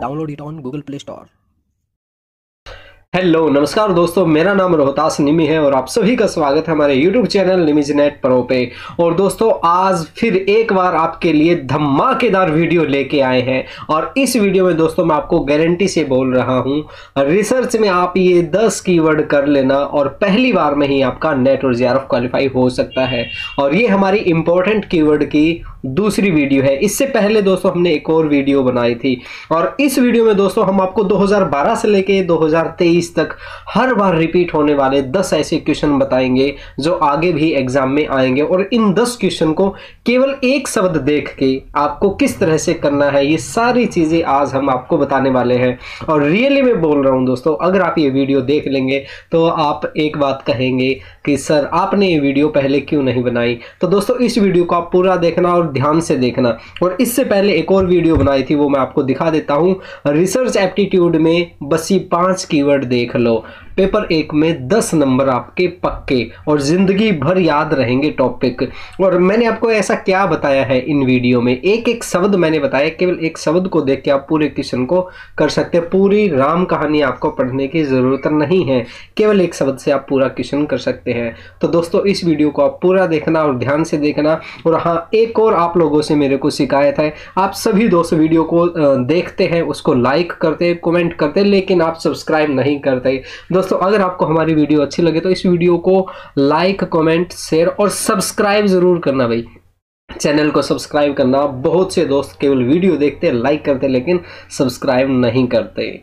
Download it on Google Play Store hello नमस्कार दोस्तों मेरा नाम रोहतास निमी है और आप सभी का स्वागत है हमारे यूट्यूब चैनल निमिज नेट प्रो पे। और दोस्तों आज फिर एक बार आपके लिए धमाकेदार वीडियो लेके आए हैं। और इस वीडियो में दोस्तों मैं आपको गारंटी से बोल रहा हूँ रिसर्च में आप ये 10 कीवर्ड कर लेना और पहली बार में ही आपका नेट और जे क्वालिफाई हो सकता है। और ये हमारी इंपॉर्टेंट कीवर्ड की दूसरी वीडियो है। इससे पहले दोस्तों हमने एक और वीडियो बनाई थी। और इस वीडियो में दोस्तों हम आपको 2012 से लेके 2023 तक हर बार रिपीट होने वाले 10 ऐसे क्वेश्चन बताएँगे, जो आगे भी एग्ज़ाम में आएँगे। और इन 10 क्वेश्चन को केवल एक शब्द देख के आपको किस तरह से करना है, ये सारी चीज़ें आज हम आपको बताने वाले हैं। और रियली में बोल रहा हूँ दोस्तों, अगर आप ये वीडियो देख लेंगे तो आप एक बात कहेंगे कि, सर, आपने ये वीडियो पहले क्यों नहीं बनाई? तो दोस्तों, इस वीडियो को आप पूरा देखना और ध्यान से देखना। और इससे पहले एक और वीडियो बनाई थी, वो मैं आपको दिखा देता हूँ। रिसर्च एप्टीट्यूड में बसी पाँच कीवर्ड देख लो। पेपर एक में दस नंबर आपके पक्के और ज़िंदगी भर याद रहेंगे टॉपिक और मैंने आपको ऐसा क्या बताया है इन वीडियो में? एक एक शब्द मैंने बताया, केवल एक शब्द को देख के आप पूरे क्वेश्चन को कर सकते हैं। पूरी राम कहानी आपको पढ़ने की ज़रूरत नहीं है। केवल एक शब्द से आप पूरा क्वेश्चन कर सकते हैं। तो दोस्तों, इस वीडियो को आप पूरा देखना और ध्यान से देखना। और हाँ एक और आप लोगों से मेरे को शिकायत है। आप सभी दोस्त वीडियो को देखते हैं, उसको लाइक करते कमेंट करते लेकिन आप सब्सक्राइब नहीं करते। दोस्तों अगर आपको हमारी वीडियो अच्छी लगे तो इस वीडियो को लाइक कमेंट शेयर और सब्सक्राइब ज़रूर करना भाई। चैनल को सब्सक्राइब करना। बहुत से दोस्त केवल वीडियो देखते लाइक करते, लेकिन सब्सक्राइब नहीं करते।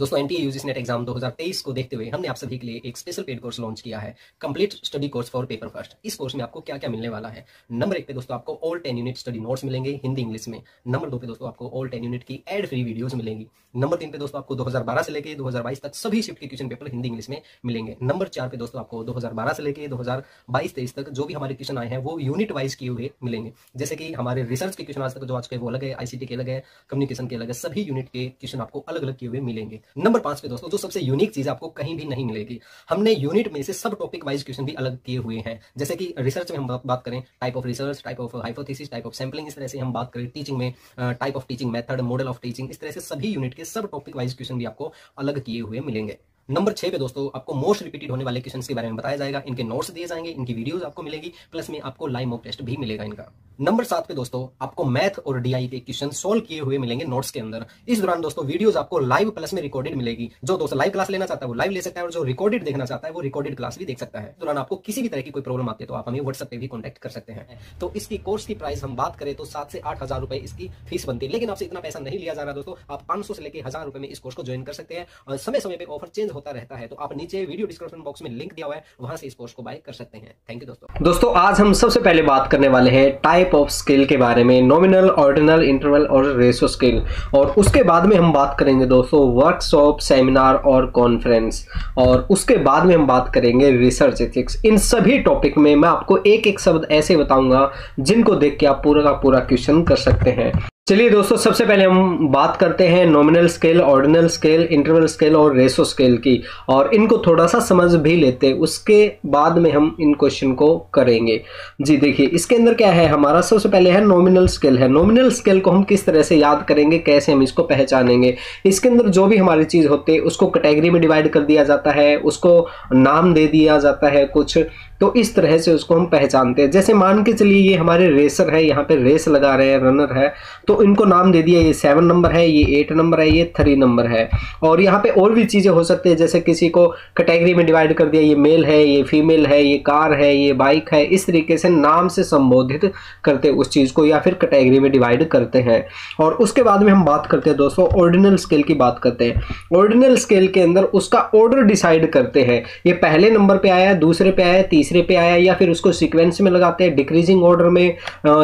दोस्तों एन टी नेट एग्ज़ाम 2023 को देखते हुए हमने आप सभी के लिए एक स्पेशल पेड कोर्स लॉन्च किया है। Complete study course for paper first इस कोर्स में आपको क्या क्या मिलने वाला है? नंबर एक पे दोस्तों आपको all ten unit study notes मिलेंगे हिंदी, इंग्लिश में। नंबर दो पे दोस्तों आपको ऑल टेन यूनिट की एड फ्री वीडियोज़ मिलेंगी। नंबर तीन पे दोस्तों आपको 2012 से लेकर 2022 तक सभी शिफ्ट के क्वेश्चन पेपर हिंदी, इंग्लिश में मिलेंगे। नंबर चार पे दोस्तों आपको 2012 से लेकर 2022 तेईस तक जो भी हमारे क्वेश्चन आए हैं, वो यूनिट वाइज किए हुए मिलेंगे। जैसे कि हमारे रिसर्च के क्वेश्चन आज तक जो आज के वो अलग है आईसीटी के अलग है कम्युनिकेशन के अलग है, सभी यूनिट के क्वेश्चन आपको अलग अलग किए हुए मिलेंगे। नंबर पाँच पे दोस्तों, जो सबसे यूनिक चीज़ आपको कहीं भी नहीं मिलेगी। हमने यूनिट में से सब टॉपिक वाइज क्वेश्चन भी अलग किए हुए हैं। जैसे कि रिसर्च में हम बात करें type of research type of hypothesis type of sampling इस तरह से हम बात करें टीचिंग में type of teaching method model of teaching इस तरह से सभी यूनिट के सब टॉपिक वाइज क्वेश्चन भी आपको अलग किए हुए मिलेंगे। नंबर छह पे दोस्तों, आपको मोस्ट रिपीटेड होने वाले क्वेश्चन के बारे में बताया जाएगा, इनके नोट्स दिए जाएँगे, इनकी वीडियोस आपको मिलेगी प्लस में आपको लाइव मॉक टेस्ट भी मिलेगा इनका। नंबर सात पे दोस्तों, आपको मैथ और डीआई के क्वेश्चन सोल्व किए हुए मिलेंगे नोट्स के अंदर। इस दौरान दोस्तों वीडियोस आपको लाइव प्लस में रिकॉर्डेड मिलेगी। जो दोस्तों लाइव क्लास लेना चाहता है, वो लाइव ले सकता है, और जो रिकॉर्डेड देखना चाहता है, वो रिकॉर्डेड क्लास भी देख सकता है। दौरान आपको किसी भी तरह की कोई प्रॉब्लम आती है तो आप हमें व्हाट्सएप पे भी कॉन्टेक्ट कर सकते हैं। तो इसकी कोर्स की प्राइस हम बात करें तो सात से आठ हज़ार रुपए इसकी फ़ीस बनती है। लेकिन आपसे इतना पैसा नहीं लिया जा रहा दोस्तों, आप पाँच से लेकर हज़ार रुपए में इस कोर्स को ज्वाइन कर सकते हैं। और समय समय पर ऑफ़र चेंज होता रहता है तो आप नीचे वीडियो डिस्क्रिप्शन बॉक्स में लिंक दिया हुआ है, वहाँ से इस कोर्स को बाय कर सकते हैं। थैंक यू दोस्तों। दोस्तों, आज हम सबसे पहले बात करने वाले हैं टाइप ऑफ़ स्किल के बारे में नॉमिनल ऑर्डिनल इंटरवल और रेशो स्किल और उसके बाद में हम बात करेंगे दोस्तों वर्कशॉप सेमिनार और कॉन्फ्रेंस और उसके बाद में हम बात करेंगे रिसर्च एथिक्स इन सभी टॉपिक में मैं आपको एक एक शब्द ऐसे बताऊँगा, जिनको देख के आप पूरा का पूरा क्वेश्चन कर सकते हैं। चलिए दोस्तों, सबसे पहले हम बात करते हैं nominal scale ordinal scale interval scale और रेसो स्केल की। और इनको थोड़ा सा समझ भी लेते हैं, उसके बाद में हम इन क्वेश्चन को करेंगे। जी देखिए, इसके अंदर क्या है? हमारा सबसे पहले है नॉमिनल स्केल है। नॉमिनल स्केल को हम किस तरह से याद करेंगे? कैसे हम इसको पहचानेंगे? इसके अंदर जो भी हमारी चीज़ होती है, उसको कैटेगरी में डिवाइड कर दिया जाता है, उसको नाम दे दिया जाता है, कुछ तो इस तरह से उसको हम पहचानते हैं। जैसे मान के चलिए ये हमारे रेसर है, यहाँ पे रेस लगा रहे हैं रनर है तो इनको नाम दे दिया, ये सेवन नंबर है, ये एट नंबर है, ये थ्री नंबर है। और यहाँ पे और भी चीज़ें हो सकती है, जैसे किसी को कैटेगरी में डिवाइड कर दिया, ये मेल है, ये फीमेल है, ये कार है, ये बाइक है, इस तरीके से नाम से संबोधित करते उस चीज़ को, या फिर कैटेगरी में डिवाइड करते हैं। और उसके बाद में हम बात करते हैं दोस्तों ऑर्डिनल स्केल की बात करते हैं। ऑर्डिनल स्केल के अंदर उसका ऑर्डर डिसाइड करते हैं। ये पहले नंबर पे आया, दूसरे पे आया, तीसरे पे आया या फिर उसको सिक्वेंस में लगाते हैं डिक्रीजिंग ऑर्डर में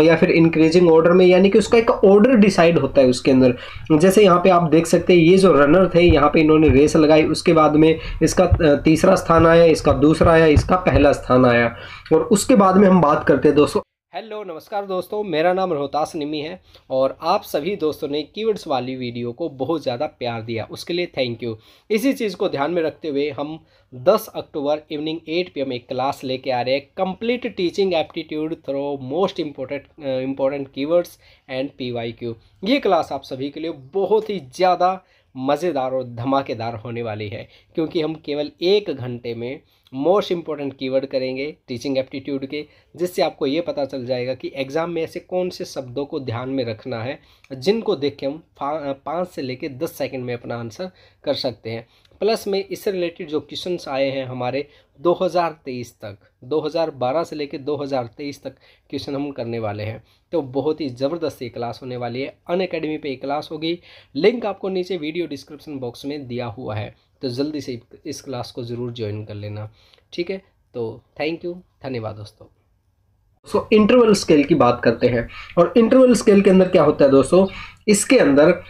या फिर इंक्रीजिंग ऑर्डर में, यानी कि उसका एक ऑर्डर डिसाइड होता है उसके अंदर। जैसे यहाँ पे आप देख सकते हैं, ये जो रनर थे, यहाँ पे इन्होंने रेस लगाई, उसके बाद में इसका तीसरा स्थान आया, इसका दूसरा आया, इसका पहला स्थान आया। और उसके बाद में हम बात करते हैं दोस्तों हेलो, नमस्कार दोस्तों, मेरा नाम रोहतास निमी है और आप सभी दोस्तों ने कीवर्ड्स वाली वीडियो को बहुत ज़्यादा प्यार दिया, उसके लिए थैंक यू इसी चीज़ को ध्यान में रखते हुए हम 10 अक्टूबर इवनिंग 8 पीएम एक क्लास लेके आ रहे हैं। Complete teaching aptitude through most important important keywords and PYQ ये क्लास आप सभी के लिए बहुत ही ज़्यादा मज़ेदार और धमाकेदार होने वाली है, क्योंकि हम केवल एक घंटे में मोस्ट इंपॉर्टेंट कीवर्ड करेंगे टीचिंग एप्टीट्यूड के, जिससे आपको ये पता चल जाएगा कि एग्ज़ाम में ऐसे कौन से शब्दों को ध्यान में रखना है, जिनको देख के हम पाँच से लेकर दस सेकंड में अपना आंसर कर सकते हैं। प्लस में इससे रिलेटेड जो क्वेश्चंस आए हैं हमारे 2023 तक 2012 से लेकर 2023 तक क्वेश्चन हम करने वाले हैं। तो बहुत ही ज़बरदस्त ये क्लास होने वाली है। अन अकेडमी पर क्लास होगी। लिंक आपको नीचे वीडियो डिस्क्रिप्शन बॉक्स में दिया हुआ है। तो जल्दी से इस क्लास को ज़रूर ज्वाइन कर लेना। ठीक है? तो थैंक यू। धन्यवाद दोस्तों। सो इंटरवल स्केल की बात करते हैं। और इंटरवल स्केल के अंदर क्या होता है दोस्तों? इसके अंदर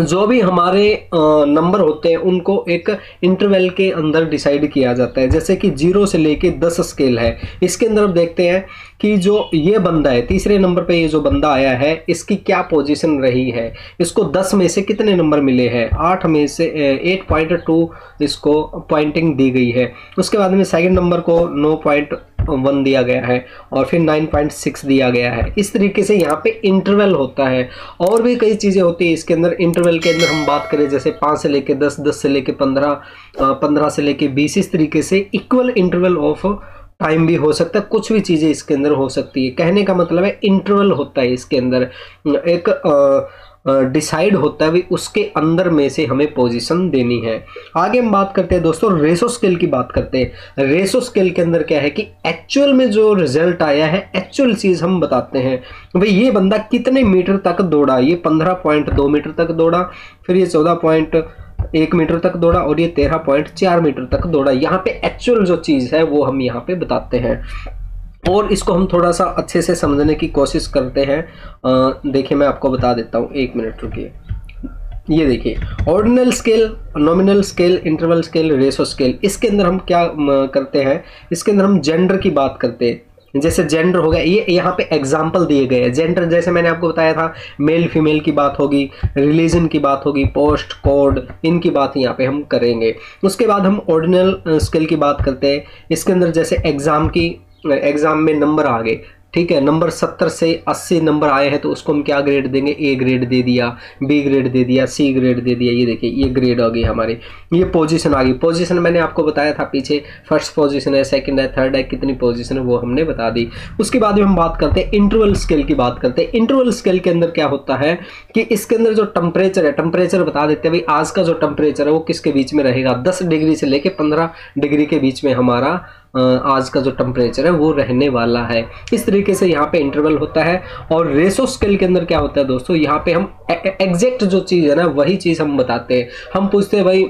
जो भी हमारे नंबर होते हैं, उनको एक इंटरवल के अंदर डिसाइड किया जाता है। जैसे कि ज़ीरो से लेके दस स्केल है। इसके अंदर हम देखते हैं कि जो ये बंदा है, तीसरे नंबर पे ये जो बंदा आया है, इसकी क्या पोजीशन रही है? इसको दस में से कितने नंबर मिले हैं? आठ में से एट पॉइंट टू इसको पॉइंटिंग दी गई है। उसके बाद में सेकंड नंबर को नो पॉइंट वन दिया गया है और फिर नाइन पॉइंट सिक्स दिया गया है। इस तरीके से यहाँ पे इंटरवल होता है। और भी कई चीज़ें होती है इसके अंदर। इंटरवल के अंदर हम बात करें, जैसे पाँच से लेके दस दस से लेके पंद्रह पंद्रह से लेके बीस, इस तरीके से इक्वल इंटरवल ऑफ़ टाइम भी हो सकता है, कुछ भी चीज़ें इसके अंदर हो सकती है। कहने का मतलब है इंटरवल होता है इसके अंदर। एक डिसाइड होता है भी उसके अंदर में से हमें पोजीशन देनी है। आगे हम बात करते हैं दोस्तों रेसो स्केल की बात करते हैं। रेसो स्केल के अंदर क्या है कि एक्चुअल में जो रिज़ल्ट आया है एक्चुअल चीज़ हम बताते हैं। भाई, ये बंदा कितने मीटर तक दौड़ा? ये पंद्रह पॉइंट दो मीटर तक दौड़ा, फिर ये चौदह पॉइंट एक मीटर तक दौड़ा और ये तेरह पॉइंट चार मीटर तक दौड़ा। यहाँ पे एक्चुअल जो चीज़ है, वो हम यहाँ पे बताते हैं। और इसको हम थोड़ा सा अच्छे से समझने की कोशिश करते हैं। देखिए, मैं आपको बता देता हूँ एक मिनट, रुकिए। ये देखिए ordinal scale nominal scale interval scale ratio scale इसके अंदर हम क्या करते हैं? इसके अंदर हम जेंडर की बात करते हैं। जैसे जेंडर हो गया, ये यहाँ पे एग्ज़ाम्पल दिए गए हैं। जेंडर जैसे मैंने आपको बताया था मेल फीमेल की बात होगी रिलीजन की बात होगी पोस्ट कोड इनकी बात यहाँ पे हम करेंगे। उसके बाद हम ऑर्डिनल स्किल की बात करते हैं। इसके अंदर जैसे एग्ज़ाम की एग्ज़ाम में नंबर आ गए। ठीक है, नंबर सत्तर से अस्सी नंबर आए हैं तो उसको हम क्या ग्रेड देंगे? ए ग्रेड दे दिया बी ग्रेड दे दिया सी ग्रेड दे दिया। ये देखिए, ये ग्रेड आ गई हमारी। ये पोजीशन आ गई। पोजीशन मैंने आपको बताया था पीछे। फ़र्स्ट पोजीशन है सेकंड है थर्ड है, कितनी पोजीशन है वो हमने बता दी। उसके बाद में हम बात करते हैं इंटरवल स्केल की बात करते हैं। इंटरवल स्केल के अंदर क्या होता है कि इसके अंदर जो टेम्परेचर है टेम्परेचर बता देते हैं भाई, आज का जो टेम्परेचर है वो किसके बीच में रहेगा? दस डिग्री से लेकर पंद्रह डिग्री के बीच में हमारा आज का जो टेम्परेचर है, वो रहने वाला है। इस तरीके से यहाँ पे इंटरवल होता है और रेसो स्केल के अंदर क्या होता है दोस्तों, यहाँ पे हम एग्जैक्ट जो चीज़ है ना, वही चीज़ हम बताते हैं। हम पूछते हैं, भाई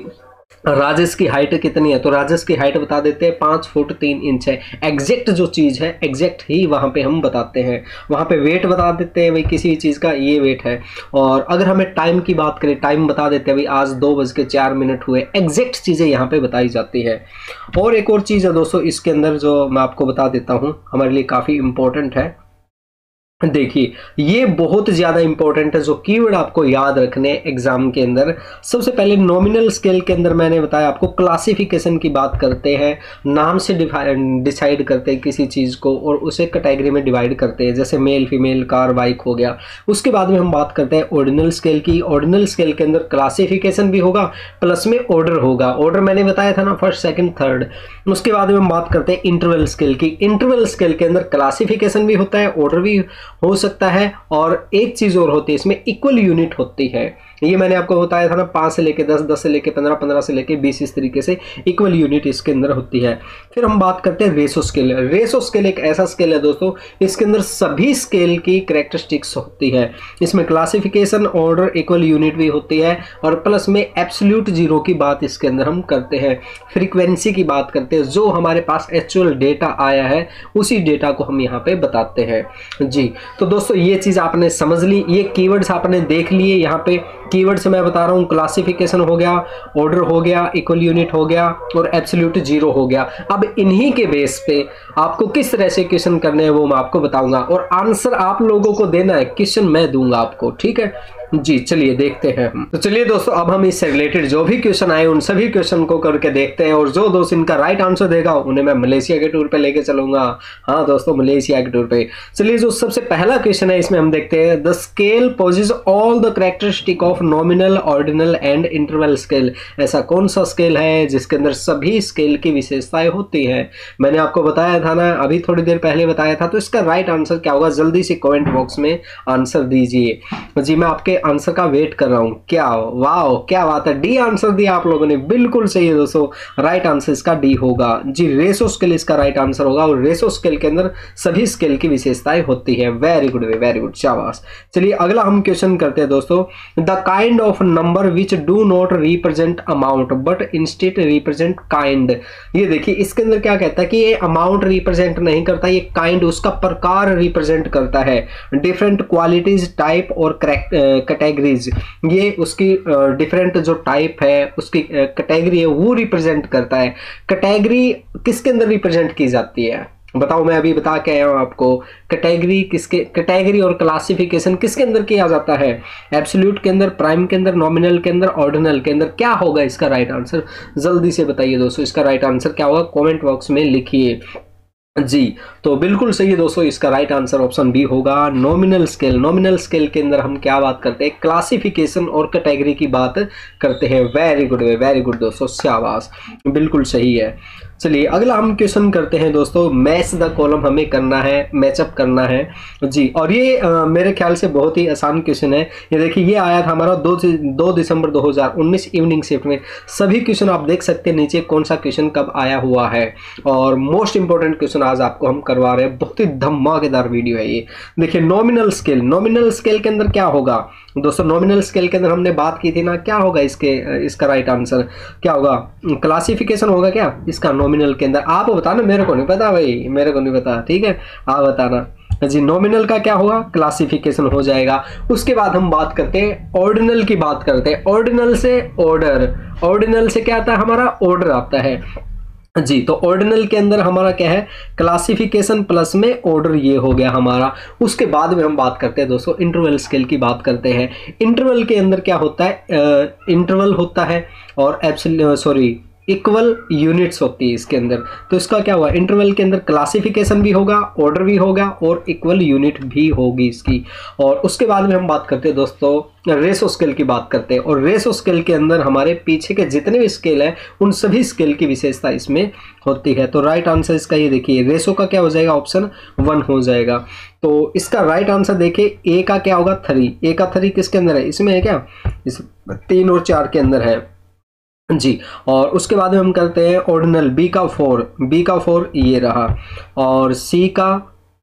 राजेश की हाइट कितनी है? तो राजेश की हाइट बता देते हैं, पाँच फुट तीन इंच है। एग्जैक्ट जो चीज़ है एग्जैक्ट ही वहाँ पे हम बताते हैं। वहाँ पे वेट बता देते हैं भाई, किसी चीज़ का ये वेट है। और अगर हमें टाइम की बात करें टाइम बता देते हैं भाई, आज दो बज के चार मिनट हुए। एग्जैक्ट चीज़ें यहाँ पर बताई जाती है। और एक और चीज़ है दोस्तों, इसके अंदर जो मैं आपको बता देता हूँ, हमारे लिए काफ़ी इंपॉर्टेंट है। देखिए, ये बहुत ज़्यादा इंपॉर्टेंट है जो कीवर्ड आपको याद रखने एग्ज़ाम के अंदर। सबसे पहले नॉमिनल स्केल के अंदर मैंने बताया, आपको क्लासिफिकेशन की बात करते हैं, नाम से डिसाइड करते हैं किसी चीज़ को और उसे कैटेगरी में डिवाइड करते हैं, जैसे मेल फीमेल कार बाइक हो गया। उसके बाद में हम बात करते हैं ऑर्डिनल स्केल की। ऑर्डिनल स्केल के अंदर क्लासिफिकेशन भी होगा प्लस में ऑर्डर होगा। ऑर्डर मैंने बताया था ना फ़र्स्ट सेकेंड थर्ड उसके बाद में हम बात करते हैं इंटरवल स्केल की। इंटरवल स्केल के अंदर क्लासिफिकेशन भी होता है ऑर्डर भी हो सकता है और एक चीज़ और होती है इसमें इक्वल यूनिट होती है। ये मैंने आपको बताया था ना, पाँच से लेके दस दस से लेके पंद्रह पंद्रह से लेके बीस इस तरीके से इक्वल यूनिट इसके अंदर होती है। फिर हम बात करते हैं रेसो स्केल रेसो स्केल एक ऐसा स्केल है दोस्तों, इसके अंदर सभी स्केल की करेक्टरिस्टिक्स होती है। इसमें क्लासिफिकेशन ऑर्डर इक्वल यूनिट भी होती है और प्लस में एब्सोल्यूट ज़ीरो की बात इसके अंदर हम करते हैं। फ्रीक्वेंसी की बात करते हैं, जो हमारे पास एक्चुअल डेटा आया है, उसी डेटा को हम यहाँ पे बताते हैं। जी तो दोस्तों ये चीज़ आपने समझ ली, ये कीवर्ड्स आपने देख लिए, यहाँ पे कीवर्ड से मैं बता रहा हूँ क्लासिफिकेशन हो गया ऑर्डर हो गया इक्वल यूनिट हो गया और एब्सोल्यूट ज़ीरो हो गया। अब इन्हीं के बेस पे आपको किस तरह से क्वेश्चन करने हैं वो मैं आपको बताऊँगा और आंसर आप लोगों को देना है क्वेश्चन मैं दूँगा आपको, ठीक है? जी, चलिए देखते हैं। तो चलिए दोस्तों, अब हम इससे रिलेटेड जो भी क्वेश्चन आए, उन सभी क्वेश्चन को करके देखते हैं। और जो दोस्त इनका राइट आंसर देगा, उन्हें मैं मलेशिया के टूर पे लेके चलूँगा। हाँ दोस्तों, मलेशिया के टूर पे। चलिए जो सबसे पहला क्वेश्चन है, इसमें हम देखते हैं। The scale possess all the characteristic of nominal ordinal and interval scale ऐसा कौन सा स्केल है, जिसके अंदर सभी स्केल की विशेषताएँ होती है? मैंने आपको बताया था ना, अभी थोड़ी देर पहले बताया था तो इसका राइट आंसर क्या होगा? जल्दी से कॉमेंट बॉक्स में आंसर दीजिए। जी, मैं आपके आंसर का वेट कर रहा हूँ। क्या? वाह क्या बात है। डी आंसर दिया आप लोगों ने। बिल्कुल सही है दोस्तों। राइट आंसर इसका डी होगा। जी रेसो स्केल इसका राइट आंसर होगा और रेसो स्केल के अंदर सभी स्केल की विशेषताएँ होती है। वेरी गुड वेरी गुड शाबाश। चलिए, अगला हम क्वेश्चन करते हैं दोस्तों। The kind of number which do not represent amount but instead represent kind ये देखिए, इसके अंदर क्या कहता है कि ये अमाउंट रिप्रेजेंट नहीं करता, ये काइंड उसका प्रकार रिप्रेजेंट करता है। डिफरेंट क्वालिटीज टाइप और कैटेगरीज ये उसकी डिफरेंट जो टाइप है, उसकी कैटेगरी है, वो रिप्रेजेंट करता है। कैटेगरी किसके अंदर रिप्रेजेंट की जाती है? बताओ, मैं अभी बता के आया हूँ आपको। कैटेगरी किसके कैटेगरी और क्लासिफिकेशन किसके अंदर किया जाता है? एब्सोल्यूट के अंदर प्राइम के अंदर नॉमिनल के अंदर ऑर्डिनल के अंदर क्या होगा इसका राइट आंसर जल्दी से बताइए दोस्तों, इसका राइट आंसर क्या होगा? कमेंट बॉक्स में लिखिए। जी तो बिल्कुल सही है दोस्तों, इसका राइट आंसर ऑप्शन बी होगा। नॉमिनल स्केल नॉमिनल स्केल के अंदर हम क्या बात करते हैं? क्लासिफिकेशन और कैटेगरी की बात करते हैं। Very good way very good दोस्तों श्यावास बिल्कुल सही है। चलिए अगला हम क्वेश्चन करते हैं दोस्तों। मैच द कॉलम हमें करना है मैचअप करना है। जी और ये आ, मेरे ख्याल से बहुत ही आसान क्वेश्चन है। ये देखिए ये आया था हमारा दो दो दिसंबर 2019 इवनिंग शिफ्ट में। सभी क्वेश्चन आप देख सकते हैं नीचे कौन सा क्वेश्चन कब आया हुआ है। और मोस्ट इंपॉर्टेंट क्वेश्चन आज आपको हम करवा रहे हैं। बहुत ही धमाकेदार वीडियो है ये। देखिए नॉमिनल स्केल नॉमिनल स्केल के अंदर क्या होगा? दोस्तों नॉमिनल स्केल के अंदर हमने बात की थी ना, क्या होगा इसके, इसका राइट आंसर क्या होगा? क्लासिफिकेशन होगा क्या इसका नॉमिनल के अंदर? आप बताना, मेरे को नहीं पता भाई, मेरे को नहीं पता, ठीक है? आप बताना। जी नॉमिनल का क्या होगा? क्लासिफिकेशन हो जाएगा। उसके बाद हम बात करते हैं ऑर्डिनल की बात करते हैं। ऑर्डिनल से ऑर्डर ऑर्डिनल से क्या आता है? हमारा ऑर्डर आता है। जी तो ऑर्डिनल के अंदर हमारा क्या है? क्लासिफिकेशन प्लस में ऑर्डर ये हो गया हमारा। उसके बाद में हम बात करते हैं दोस्तों इंटरवल स्केल की बात करते हैं। इंटरवल के अंदर क्या होता है? इंटरवल होता है और एप्सिल सॉरी इक्वल यूनिट्स होती है इसके अंदर। तो इसका क्या हुआ? इंटरवल के अंदर क्लासिफिकेशन भी होगा ऑर्डर भी होगा और इक्वल यूनिट भी होगी इसकी। और उसके बाद में हम बात करते हैं दोस्तों रेसो स्केल की बात करते हैं। और रेसो स्केल के अंदर हमारे पीछे के जितने भी स्केल है, उन सभी स्केल की विशेषता इसमें होती है। तो राइट आंसर इसका ये देखिए रेसो का क्या हो जाएगा? ऑप्शन वन हो जाएगा। तो इसका राइट आंसर देखिए ए का क्या होगा? थ्री ए का थ्री किसके अंदर है? इसमें है क्या? इस तीन और चार के अंदर है। जी, और उसके बाद में हम करते हैं ऑर्डिनल बी का फोर बी का फोर ये रहा, और सी का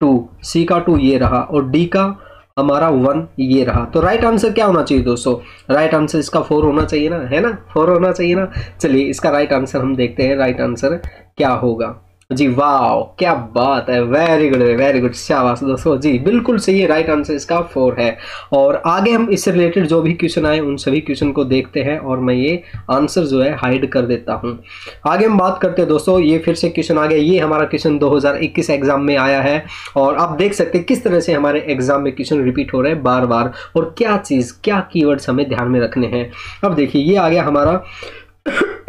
टू सी का टू ये रहा, और डी का हमारा वन ये रहा। तो राइट आंसर क्या होना चाहिए दोस्तों? राइट आंसर इसका फोर होना चाहिए ना? है ना? फोर होना चाहिए ना? चलिए इसका राइट आंसर हम देखते हैं राइट आंसर क्या होगा। जी वाह क्या बात है वेरी गुड वेरी गुड शाबाश दोस्तों। जी, बिल्कुल सही है राइट आंसर इसका फोर है। और आगे हम इससे रिलेटेड जो भी क्वेश्चन आए, उन सभी क्वेश्चन को देखते हैं और मैं ये आंसर जो है हाइड कर देता हूँ। आगे हम बात करते हैं दोस्तों, ये फिर से क्वेश्चन आ गया। ये हमारा क्वेश्चन 2021 एग्ज़ाम में आया है और आप देख सकते किस तरह से हमारे एग्ज़ाम में क्वेश्चन रिपीट हो रहे हैं बार बार और क्या चीज़, क्या की हमें ध्यान में रखने हैं। अब देखिए, ये आ गया हमारा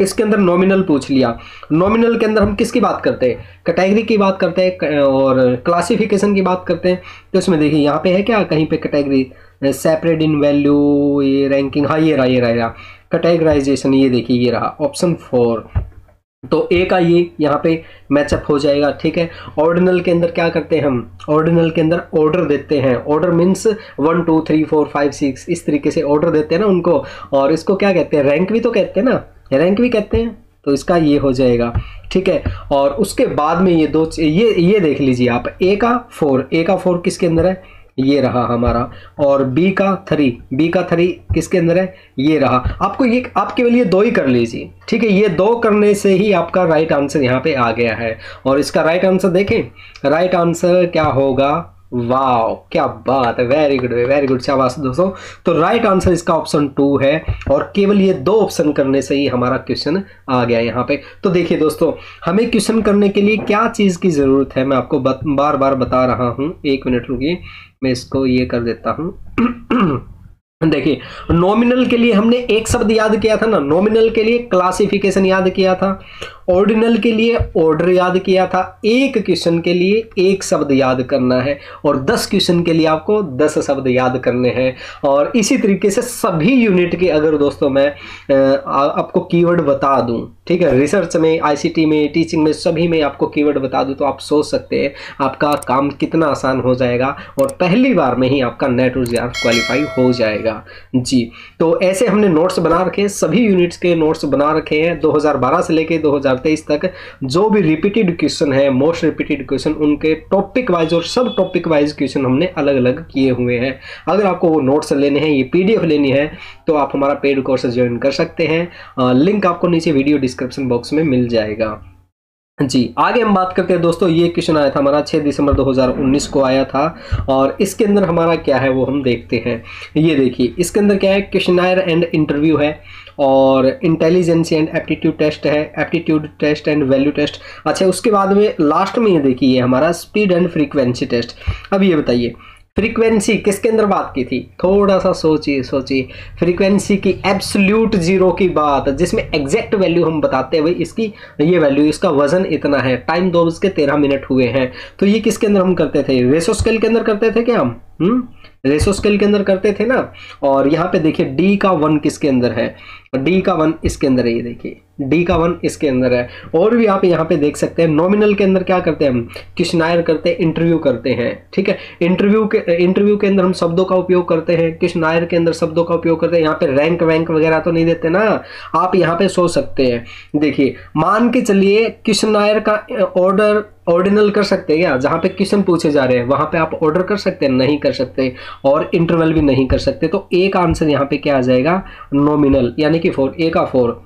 इसके अंदर नॉमिनल पूछ लिया। नॉमिनल के अंदर हम किसकी बात करते हैं? कैटेगरी की बात करते हैं और क्लासिफिकेशन की बात करते हैं। तो इसमें देखिए, यहाँ पे है क्या? कहीं पे कैटेगरी सेपरेट इन वैल्यू ये रैंकिंग हाँ ये रहा ये रहा कैटेगराइजेशन ये देखिए, ये रहा। ऑप्शन फोर तो ए का ये यहाँ पे मैचअप हो जाएगा, ठीक है? ऑर्डिनल के अंदर क्या करते हैं हम? ऑर्डिनल के अंदर ऑर्डर देते हैं। Order means one two three four five six इस तरीके से ऑर्डर देते हैं ना उनको। और इसको क्या कहते हैं? रैंक भी तो कहते हैं ना। रैंक भी कहते हैं तो इसका ये हो जाएगा। ठीक है, और उसके बाद में ये दो ये ये देख लीजिए आप ए का फोर ए का फोर किसके अंदर है? ये रहा हमारा, और बी का थ्री बी का थ्री किसके अंदर है? ये रहा। आपको ये आप केवल ये दो ही कर लीजिए। ठीक है, ये दो करने से ही आपका राइट आंसर यहाँ पे आ गया है। और इसका राइट आंसर देखें। राइट आंसर क्या होगा? वाह क्या बात है। वेरी गुड वेरी गुड शाबाश दोस्तों। तो राइट आंसर इसका ऑप्शन टू है और केवल ये दो ऑप्शन करने से ही हमारा क्वेश्चन आ गया यहाँ पे। तो देखिए दोस्तों, हमें क्वेश्चन करने के लिए क्या चीज़ की ज़रूरत है? मैं आपको बार बार बता रहा हूँ। एक मिनट रुकी मैं इसको ये कर देता हूँ। देखिए नॉमिनल के लिए हमने एक शब्द याद किया था ना? नॉमिनल के लिए क्लासिफिकेशन याद किया था। ऑर्डिनल के लिए ऑर्डर याद किया था। एक क्वेश्चन के लिए एक शब्द याद करना है और दस क्वेश्चन के लिए आपको दस शब्द याद करने हैं। और इसी तरीके से सभी यूनिट के, अगर दोस्तों मैं आपको कीवर्ड बता दूँ ठीक है रिसर्च में आईसीटी में टीचिंग में, सभी में आपको कीवर्ड बता दूँ तो आप सोच सकते हैं आपका काम कितना आसान हो जाएगा और पहली बार में ही आपका नेट रोज़गार क्वालिफाई हो जाएगा। जी तो ऐसे हमने नोट्स बना रखे हैं, सभी यूनिट्स के नोट्स बना रखे हैं 2012 से लेके 2023 तक। जो भी रिपीटेड क्वेश्चन है मोस्ट रिपीटेड क्वेश्चन उनके टॉपिक वाइज और सब टॉपिक वाइज क्वेश्चन हमने अलग अलग किए हुए हैं। अगर आपको वो नोट्स लेने हैं, ये पीडीएफ लेनी है तो आप हमारा पेड कोर्स ज्वाइन कर सकते हैं। लिंक आपको नीचे वीडियो डिस्क्रिप्शन बॉक्स में मिल जाएगा। जी, आगे हम बात करते हैं दोस्तों, ये क्वेश्चन आया था हमारा 6 दिसंबर 2019 को आया था और इसके अंदर हमारा क्या है वो हम देखते हैं। ये देखिए, इसके अंदर क्या है क्वेश्चनायर एंड इंटरव्यू है और इंटेलिजेंसी एंड एप्टीट्यूड टेस्ट है aptitude test and value test अच्छा उसके बाद में लास्ट में ये देखिए हमारा स्पीड एंड फ्रीक्वेंसी टेस्ट अब ये बताइए फ्रीक्वेंसी किसके अंदर बात की थी? थोड़ा सा सोचिए सोचिए। फ्रीक्वेंसी की एब्सोल्यूट ज़ीरो की बात, जिसमें एग्जैक्ट वैल्यू हम बताते हैं, भाई, इसकी ये वैल्यू इसका वज़न इतना है। टाइम दो बज के तेरह मिनट हुए हैं। तो ये किसके अंदर हम करते थे? रेसो स्केल के अंदर करते थे क्या हम? हम्म? रेसो स्केल के अंदर करते थे ना? और यहाँ पे देखिए डी का वन किसके अंदर है? डी का वन इसके अंदर है, ये देखिए। डी का वन इसके अंदर है। और भी आप यहाँ पे देख सकते हैं नॉमिनल के अंदर क्या करते हैं हम? क्वेश्चनायर करते हैं इंटरव्यू करते हैं, ठीक है? इंटरव्यू के इंटरव्यू के अंदर हम शब्दों का उपयोग करते हैं क्वेश्चनायर के अंदर शब्दों का उपयोग करते हैं। यहाँ पे रैंक वैंक वगैरह तो नहीं देते ना? आप यहाँ पे सोच सकते हैं। देखिए, मान के चलिए क्वेश्चनायर का ऑर्डर ऑर्डिनल कर सकते हैं क्या? जहाँ पे क्वेश्चन पूछे जा रहे हैं, वहाँ पे आप ऑर्डर कर सकते हैं, नहीं कर सकते, और इंटरवल भी नहीं कर सकते। तो एक आंसर यहाँ पे क्या आ जाएगा? नॉमिनल यानी कि फोर ए का फोर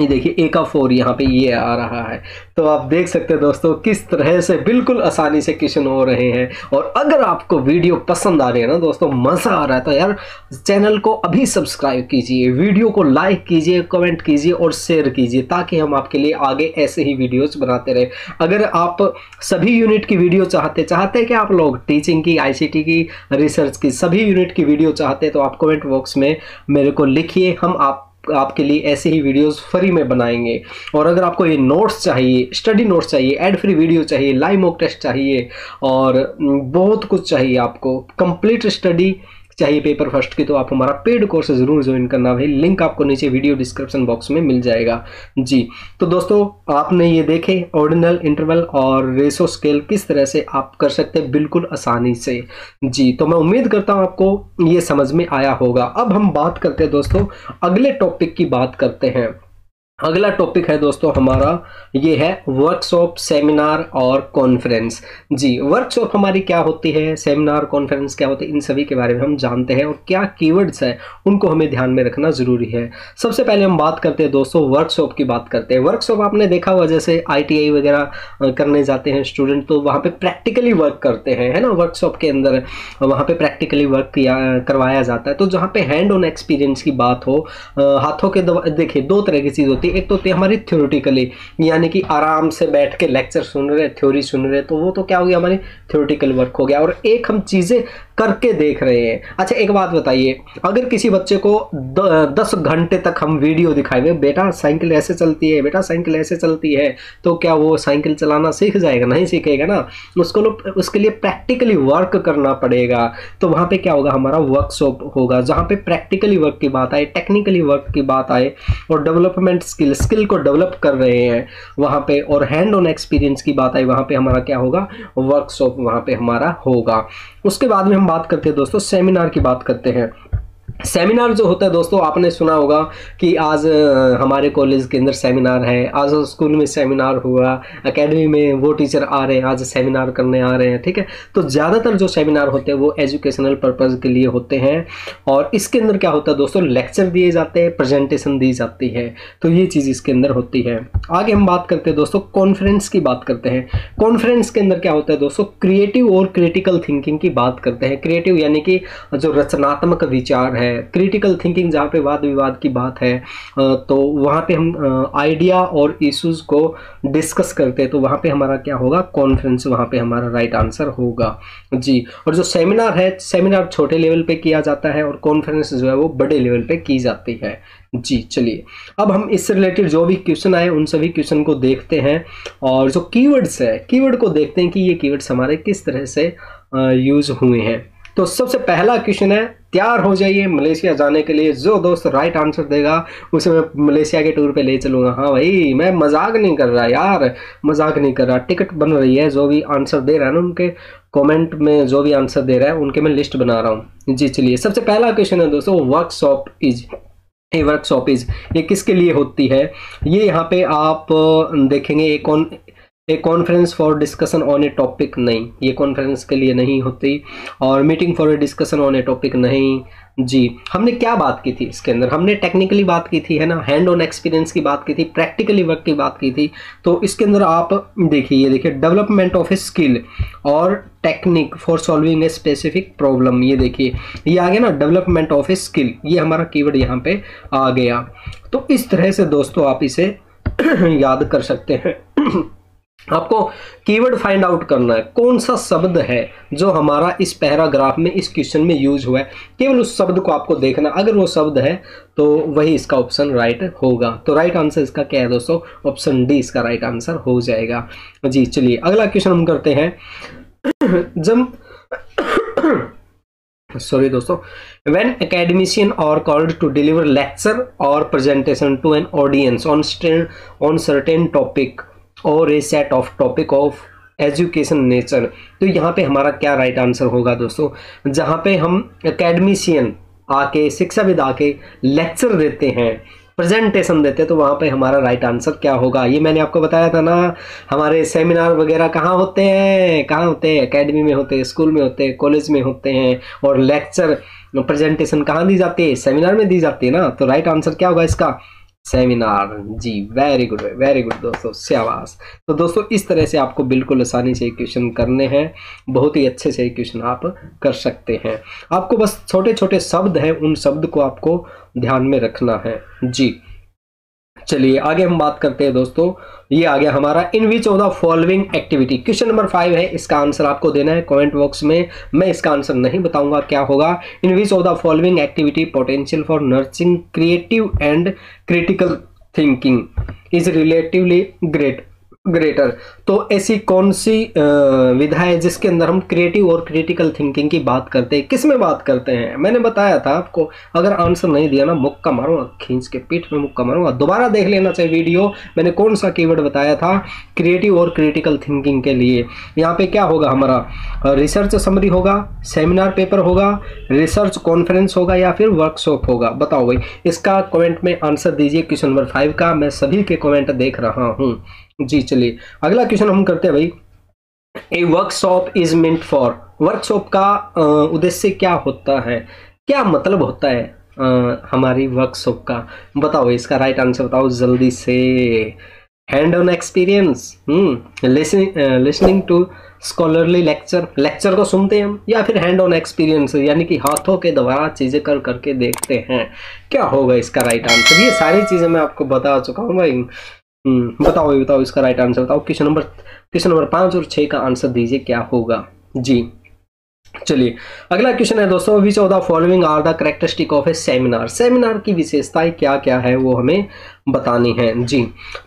ये देखिए ए का फोर यहाँ पे ये आ रहा है। तो आप देख सकते हैं दोस्तों, किस तरह से बिल्कुल आसानी से क्वेश्चन हो रहे हैं। और अगर आपको वीडियो पसंद आ रही है ना दोस्तों, मज़ा आ रहा है तो यार चैनल को अभी सब्सक्राइब कीजिए, वीडियो को लाइक कीजिए कमेंट कीजिए और शेयर कीजिए, ताकि हम आपके लिए आगे ऐसे ही वीडियोज़ बनाते रहे। अगर आप सभी यूनिट की वीडियो चाहते चाहते हैं कि आप लोग टीचिंग की आईसीटी की रिसर्च की सभी यूनिट की वीडियो चाहते तो आप कमेंट बॉक्स में मेरे को लिखिए, हम आप आपके लिए ऐसे ही वीडियोस फ्री में बनाएँगे। और अगर आपको ये नोट्स चाहिए स्टडी नोट्स चाहिए एड फ्री वीडियो चाहिए लाइव मॉक टेस्ट चाहिए, और बहुत कुछ चाहिए आपको। कंप्लीट स्टडी चाहिए पेपर फ़र्स्ट की तो आप हमारा पेड कोर्स ज़रूर ज्वाइन करना भाई। लिंक आपको नीचे वीडियो डिस्क्रिप्शन बॉक्स में मिल जाएगा। जी तो दोस्तों, आपने ये देखे ऑर्डिनल इंटरवल और रेसो स्केल किस तरह से आप कर सकते हैं? बिल्कुल आसानी से। जी तो मैं उम्मीद करता हूँ आपको ये समझ में आया होगा। अब हम बात करते हैं दोस्तों, अगले टॉपिक की बात करते हैं। अगला टॉपिक है दोस्तों हमारा, ये है वर्कशॉप सेमिनार और कॉन्फ्रेंस जी वर्कशॉप हमारी क्या होती है सेमिनार कॉन्फ्रेंस क्या होती है, इन सभी के बारे में हम जानते हैं और क्या कीवर्ड्स है, उनको हमें ध्यान में रखना ज़रूरी है। सबसे पहले हम बात करते हैं दोस्तों वर्कशॉप की बात करते हैं। वर्कशॉप आपने देखा हुआ जैसे आईटीआई वगैरह करने जाते हैं स्टूडेंट तो वहाँ पर प्रैक्टिकली वर्क करते हैं, है ना? वर्कशॉप के अंदर, वहाँ पर प्रैक्टिकली वर्क किया, करवाया जाता है। तो जहाँ पे हैंड ऑन एक्सपीरियंस की बात हो हाथों के देखिए, दो तरह की चीज़ होती है। एक तो हमारी थ्योरेटिकली यानी कि आराम से बैठ के लेक्चर सुन रहे थ्योरी सुन रहे तो वो तो क्या हो गया, हमारी थ्योरेटिकल वर्क हो गया। और एक हम चीज़ें करके देख रहे हैं। अच्छा एक बात बताइए अगर किसी बच्चे को द, दस घंटे तक हम वीडियो दिखाए हुए बेटा साइकिल ऐसे चलती है बेटा साइकिल ऐसे चलती है तो क्या वो साइकिल चलाना सीख जाएगा? नहीं सीखेगा ना। उसको उसके लिए प्रैक्टिकली वर्क करना पड़ेगा। तो वहाँ पे क्या होगा? हमारा वर्कशॉप होगा जहाँ पे प्रैक्टिकली वर्क की बात आए टेक्निकली वर्क की बात आए और डेवलपमेंट स्किल स्किल को डेवलप कर रहे हैं वहाँ पे और हैंड ऑन एक्सपीरियंस की बात आई वहाँ पे हमारा क्या होगा? वर्कशॉप वहाँ पे हमारा होगा। उसके बाद में हम बात करते हैं दोस्तों सेमिनार की बात करते हैं। सेमिनार जो होता है दोस्तों, आपने सुना होगा कि आज हमारे कॉलेज के अंदर सेमिनार है। आज स्कूल में सेमिनार हुआ एकेडमी में वो टीचर आ रहे हैं, आज सेमिनार करने आ रहे हैं, ठीक है? तो ज़्यादातर जो सेमिनार होते हैं, वो एजुकेशनल पर्पज़ के लिए होते हैं। और इसके अंदर क्या होता है दोस्तों लेक्चर दिए जाते हैं प्रजेंटेशन दी जाती है। तो ये चीज़ इसके अंदर होती है। आगे हम बात करते हैं दोस्तों कॉन्फ्रेंस की बात करते हैं। कॉन्फ्रेंस के अंदर क्या होता है दोस्तों क्रिएटिव और क्रिटिकल थिंकिंग की बात करते हैं। क्रिएटिव यानी कि जो रचनात्मक विचार है क्रिटिकल थिंकिंग जहाँ पे वाद विवाद की बात है तो वहाँ पे हम आइडिया और इश्यूज़ को डिस्कस करते हैं तो वहाँ पे हमारा क्या होगा? कॉन्फ्रेंस वहाँ पे हमारा राइट आंसर होगा। जी, और जो सेमिनार है सेमिनार छोटे लेवल पे किया जाता है और कॉन्फ्रेंस जो है वो बड़े लेवल पे की जाती है। जी, चलिए। अब हम इससे रिलेटेड जो भी क्वेश्चन आए, उन सभी क्वेश्चन को देखते हैं और जो कीवर्ड्स है कीवर्ड को देखते हैं कि ये कीवर्ड्स हमारे किस तरह से यूज़ हुए हैं। तो सबसे पहला क्वेश्चन है, तैयार हो जाइए मलेशिया जाने के लिए, जो दोस्त राइट आंसर देगा, उसे मैं मलेशिया के टूर पे ले चलूँगा। हाँ भाई, मैं मज़ाक नहीं कर रहा यार, मज़ाक नहीं कर रहा। टिकट बन रही है, जो भी आंसर दे रहा है ना उनके कमेंट में जो भी आंसर दे रहा है, उनके मैं लिस्ट बना रहा हूँ। जी चलिए, सबसे पहला क्वेश्चन है दोस्तों workshop is a workshop is ये किसके लिए होती है? ये यहाँ पे आप देखेंगे, एक कौन a conference for discussion on a topic नहीं। ये कॉन्फ्रेंस के लिए नहीं होती। और meeting for a discussion on a topic नहीं। जी, हमने क्या बात की थी इसके अंदर? हमने टेक्निकली बात की थी, है ना? हैंड ऑन एक्सपीरियंस की बात की थी प्रैक्टिकली वर्क की बात की थी। तो इसके अंदर आप देखिए, ये देखिए डेवलपमेंट ऑफ़ ए स्किल और technique for solving a specific problem ये देखिए, ये आ गया ना डेवलपमेंट ऑफ़ ए स्किल ये हमारा कीवर्ड यहाँ पे आ गया। तो इस तरह से दोस्तों आप इसे याद कर सकते हैं। आपको कीवर्ड फाइंड आउट करना है। कौन सा शब्द है जो हमारा इस पैराग्राफ में, इस क्वेश्चन में यूज़ हुआ है? केवल उस शब्द को आपको देखना अगर वो शब्द है तो वही इसका ऑप्शन राइट होगा। तो राइट आंसर इसका क्या है दोस्तों? ऑप्शन डी इसका राइट आंसर हो जाएगा। जी, चलिए, अगला क्वेश्चन हम करते हैं। जब सॉरी दोस्तों। When academician are called to deliver lecture और presentation to an audience on on certain topic और a set of topic of education nature तो यहाँ पे हमारा क्या राइट आंसर होगा दोस्तों? जहाँ पे हम एकेडमिशियन आके, शिक्षाविद आके लेक्चर देते हैं प्रेजेंटेशन देते हैं तो वहाँ पे हमारा राइट आंसर क्या होगा? ये मैंने आपको बताया था ना, हमारे सेमिनार वगैरह कहाँ होते हैं? कहाँ होते हैं? एकेडमी में होते हैं स्कूल में होते हैं कॉलेज में होते हैं, और लेक्चर प्रेजेंटेशन कहाँ दी जाती है? सेमिनार में दी जाती है ना? तो राइट आंसर क्या होगा इसका? सेमिनार जी वेरी गुड वेरी गुड दोस्तों श्यावास तो दोस्तों, इस तरह से आपको बिल्कुल आसानी से क्वेश्चन करने हैं, बहुत ही अच्छे से क्वेश्चन आप कर सकते हैं। आपको बस छोटे छोटे शब्द हैं, उन शब्द को आपको ध्यान में रखना है, जी। चलिए आगे हम बात करते हैं दोस्तों। ये आ गया हमारा in which of the following activity. Question number five है, इसका आंसर आपको देना है कमेंट बॉक्स में। मैं इसका आंसर नहीं बताऊँगा क्या होगा। In which of the following activity potential for nursing, creative and critical thinking is relatively great. Greater तो ऐसी कौन सी विधा है जिसके अंदर हम क्रिएटिव और क्रिटिकल थिंकिंग की बात करते हैं? किसमें बात करते हैं? मैंने बताया था आपको, अगर आंसर नहीं दिया ना, मुक्का मारूँगा खींच के पीठ में मुक्का मारूँगा दोबारा देख लेना चाहिए वीडियो मैंने कौन सा कीवर्ड बताया था? क्रिएटिव और क्रिटिकल थिंकिंग के लिए। यहाँ पे क्या होगा हमारा? रिसर्च समरी होगा सेमिनार पेपर होगा रिसर्च कॉन्फ्रेंस होगा, या फिर वर्कशॉप होगा? बताओ भाई। इसका कॉमेंट में आंसर दीजिए क्वेश्चन नंबर फाइव का। मैं सभी के कॉमेंट देख रहा हूँ। जी चलिए। अगला क्वेश्चन हम करते हैं भाई। A workshop is meant for workshop का उद्देश्य क्या होता है? क्या मतलब होता है आ, हमारी वर्कशॉप का? बताओ इसका राइट आंसर बताओ जल्दी से। Hand on experience listening to scholarly lecture lecture को सुनते हैं हम या फिर हैंड ऑन एक्सपीरियंस यानी कि हाथों के द्वारा चीज़ें कर करके देखते हैं। क्या होगा इसका राइट आंसर ये सारी चीज़ें मैं आपको बता चुका हूँ भाई। बताओ बताओ, इसका राइट आंसर बताओ। क्वेश्चन नंबर क्वेश्चन नंबर पाँच और छः का आंसर दीजिए, क्या होगा? जी। चलिए, अगला क्वेश्चन है दोस्तों which of the following are the characteristic of a seminar seminar की विशेषताएँ क्या क्या है, वो हमें बतानी है। जी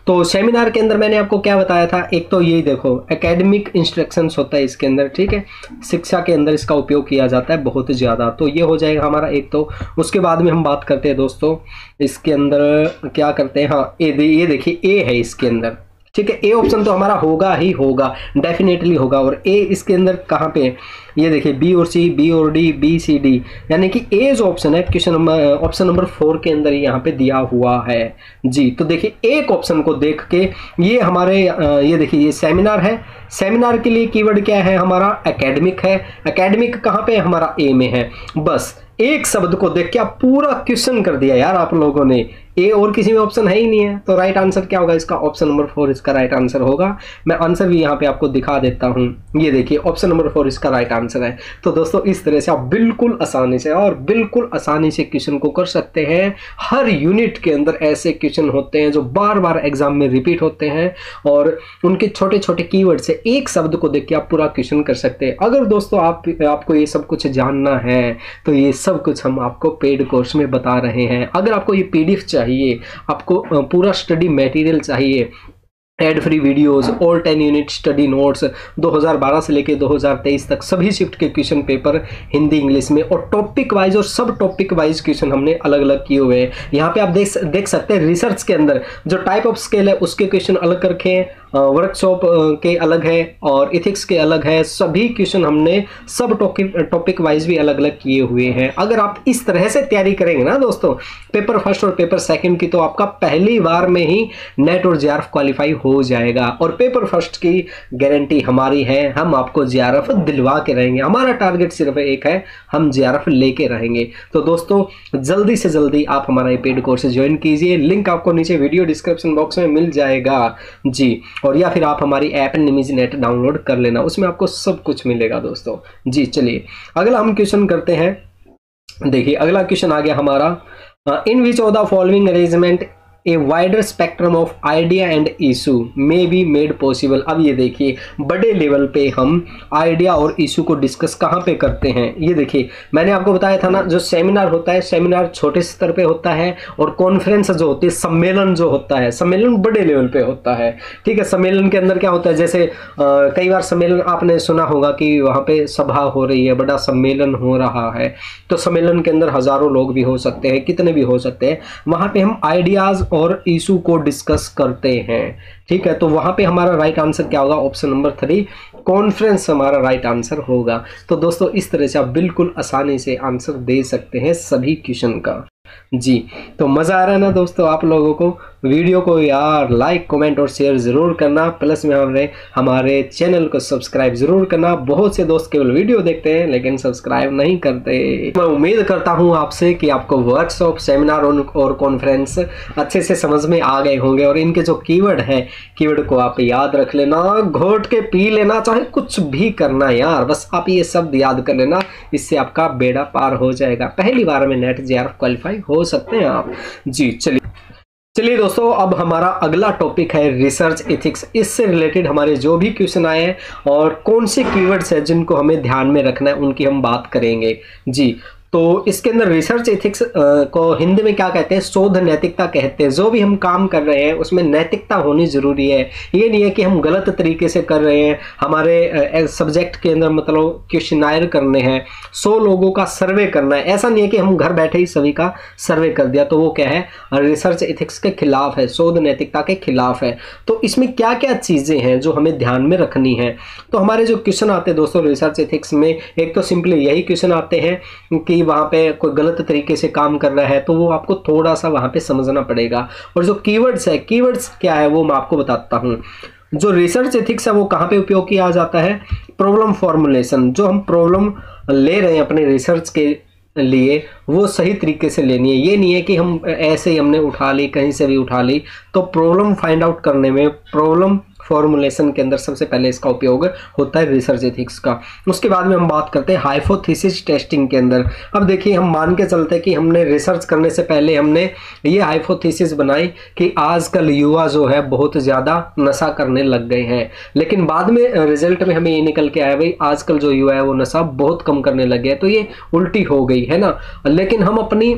तो सेमिनार के अंदर मैंने आपको क्या बताया था? एक तो यही देखो एकेडमिक इंस्ट्रक्शंस होता है इसके अंदर, ठीक है? शिक्षा के अंदर इसका उपयोग किया जाता है बहुत ज़्यादा। तो ये हो जाएगा हमारा एक तो। उसके बाद में हम बात करते हैं दोस्तों, इसके अंदर क्या करते हैं? हाँ ये ये देखिए ए है इसके अंदर। ठीक है ए ऑप्शन तो हमारा होगा ही होगा डेफिनेटली होगा। और ए इसके अंदर कहाँ पे है? ये देखिए बी और सी बी और डी बी सी डी यानी कि ए जो ऑप्शन है question number option number four के अंदर यहाँ पे दिया हुआ है। जी तो देखिए, एक ऑप्शन को देख के ये हमारे ये देखिए, ये सेमिनार है। सेमिनार के लिए कीवर्ड क्या है? हमारा एकेडमिक है। एकेडमिक कहाँ पे? हमारा ए में है। बस, एक शब्द को देख के आप पूरा क्वेश्चन कर दिया यार आप लोगों ने। ए और किसी में ऑप्शन है ही नहीं है। तो राइट आंसर क्या होगा? इसका ऑप्शन नंबर फोर इसका राइट आंसर होगा। मैं आंसर भी यहाँ पे आपको दिखा देता हूँ। ये देखिए ऑप्शन नंबर फोर इसका राइट आंसर है। तो दोस्तों, इस तरह से आप बिल्कुल आसानी से और बिल्कुल आसानी से क्वेश्चन को कर सकते हैं। हर यूनिट के अंदर ऐसे क्वेश्चन होते हैं जो बार बार एग्ज़ाम में रिपीट होते हैं और उनके छोटे छोटे कीवर्ड से एक शब्द को देख के आप पूरा क्वेश्चन कर सकते हैं। अगर दोस्तों आप, आपको ये सब कुछ जानना है तो ये सब कुछ हम आपको पेड कोर्स में बता रहे हैं। अगर आपको ये पीडीएफ चाहिए, आपको पूरा स्टडी मटेरियल चाहिए, ad free videos, all ten unit study notes 2012 से लेके 2023 तक सभी शिफ्ट के क्वेश्चन पेपर हिंदी, इंग्लिश में और टॉपिक वाइज और सब टॉपिक वाइज क्वेश्चन हमने अलग अलग किए हुए हैं। यहाँ पे आप देख देख सकते हैं रिसर्च के अंदर जो टाइप ऑफ़ स्केल है उसके क्वेश्चन अलग रखे हैं वर्कशॉप के अलग है और इथिक्स के अलग है। सभी क्वेश्चन हमने, सब टॉपिक टॉपिक वाइज भी अलग अलग किए हुए हैं। अगर आप इस तरह से तैयारी करेंगे ना दोस्तों पेपर फ़र्स्ट और पेपर सेकंड की तो आपका पहली बार में ही नेट और जे क्वालिफाई हो जाएगा। और पेपर फ़र्स्ट की गारंटी हमारी है। हम आपको जे दिलवा के रहेंगे। हमारा टारगेट सिर्फ़ एक है, हम जे लेके रहेंगे। तो दोस्तों, जल्दी से जल्दी आप हमारा ये पेड कोर्स ज्वाइन कीजिए। लिंक आपको नीचे वीडियो डिस्क्रिप्शन बॉक्स में मिल जाएगा। जी और या फिर आप हमारी ऐप निमिज नेट डाउनलोड कर लेना, उसमें आपको सब कुछ मिलेगा दोस्तों। जी, चलिए, अगला हम क्वेश्चन करते हैं। देखिए, अगला क्वेश्चन आ गया हमारा। In which of the following arrangement a wider spectrum of idea and issue may be made possible अब ये देखिए बड़े लेवल पे हम आइडिया और इशू को डिस्कस कहाँ पे करते हैं? ये देखिए मैंने आपको बताया था ना जो सेमिनार होता है सेमिनार छोटे स्तर पे होता है और कॉन्फ्रेंस जो होती है सम्मेलन जो होता है सम्मेलन बड़े लेवल पे होता है। ठीक है सम्मेलन के अंदर क्या होता है? जैसे आ, कई बार सम्मेलन आपने सुना होगा कि वहाँ पे सभा हो रही है बड़ा सम्मेलन हो रहा है। तो सम्मेलन के अंदर हज़ारों लोग भी हो सकते हैं कितने भी हो सकते हैं। वहाँ पे हम आइडियाज़ और इशू को डिस्कस करते हैं। ठीक है तो वहाँ पे हमारा राइट आंसर क्या होगा? ऑप्शन नंबर थ्री कॉन्फ्रेंस हमारा राइट आंसर होगा। तो दोस्तों, इस तरह से आप बिल्कुल आसानी से आंसर दे सकते हैं सभी क्वेश्चन का। जी तो मज़ा आ रहा है ना दोस्तों आप लोगों को? वीडियो को यार लाइक कमेंट और शेयर ज़रूर करना। प्लस में हमारे हमारे चैनल को सब्सक्राइब ज़रूर करना। बहुत से दोस्त केवल वीडियो देखते हैं, लेकिन सब्सक्राइब नहीं करते। मैं उम्मीद करता हूँ आपसे कि आपको वर्कशॉप सेमिनार और कॉन्फ्रेंस अच्छे से समझ में आ गए होंगे। और इनके जो कीवर्ड है कीवर्ड को आप याद रख लेना, घोट के पी लेना, चाहे कुछ भी करना यार। बस आप ये शब्द याद कर लेना, इससे आपका बेड़ा पार हो जाएगा। पहली बार में नेट जे क्वालिफाई हो सकते हैं आप। जी, चलिए। चलिए दोस्तों, अब हमारा अगला टॉपिक है रिसर्च एथिक्स इससे रिलेटेड हमारे जो भी क्वेश्चन आए हैं और कौन से कीवर्ड्स हैं जिनको हमें ध्यान में रखना है, उनकी हम बात करेंगे। जी तो इसके अंदर रिसर्च एथिक्स को हिंदी में क्या कहते हैं? शोध नैतिकता कहते हैं। जो भी हम काम कर रहे हैं, उसमें नैतिकता होनी ज़रूरी है। ये नहीं है कि हम गलत तरीके से कर रहे हैं। हमारे सब्जेक्ट के अंदर मतलब क्वेश्चनायर करने हैं। सौ लोगों का सर्वे करना है। ऐसा नहीं है कि हम घर बैठे ही सभी का सर्वे कर दिया। तो वो क्या है? रिसर्च एथिक्स के खिलाफ है। शोध नैतिकता के खिलाफ है। तो इसमें क्या क्या चीज़ें हैं जो हमें ध्यान में रखनी है? तो हमारे जो क्वेश्चन आते हैं दोस्तों रिसर्च एथिक्स में, एक तो सिंपली यही क्वेश्चन आते हैं कि वहाँ पे कोई गलत तरीके से काम कर रहा है तो वो आपको थोड़ा सा वहाँ पे समझना पड़ेगा। और जो कीवर्ड्स है कीवर्ड्स क्या है वो मैं आपको बताता हूँ। जो रिसर्च एथिक्स है, वो कहाँ पे उपयोग किया जाता है? प्रॉब्लम फॉर्मुलेशन जो हम प्रॉब्लम ले रहे हैं अपने रिसर्च के लिए, वो सही तरीके से लेनी है। ये नहीं है कि हम ऐसे ही हमने उठा ली, कहीं से भी उठा ली तो प्रॉब्लम फाइंड आउट करने में प्रॉब्लम फॉर्मुलेशन के अंदर सबसे पहले इसका उपयोग होता है रिसर्च एथिक्स का। उसके बाद में हम बात करते हैं हाइपोथेसिस टेस्टिंग के अंदर। अब देखिए, हम मान के चलते कि हमने रिसर्च करने से पहले हमने ये हाइपोथेसिस बनाई कि आजकल युवा जो है बहुत ज़्यादा नशा करने लग गए हैं। लेकिन बाद में रिज़ल्ट में हमें ये निकल के आया, भाई, आजकल जो युवा है वो नशा बहुत कम करने लग गया तो ये उल्टी हो गई, है ना? लेकिन हम अपनी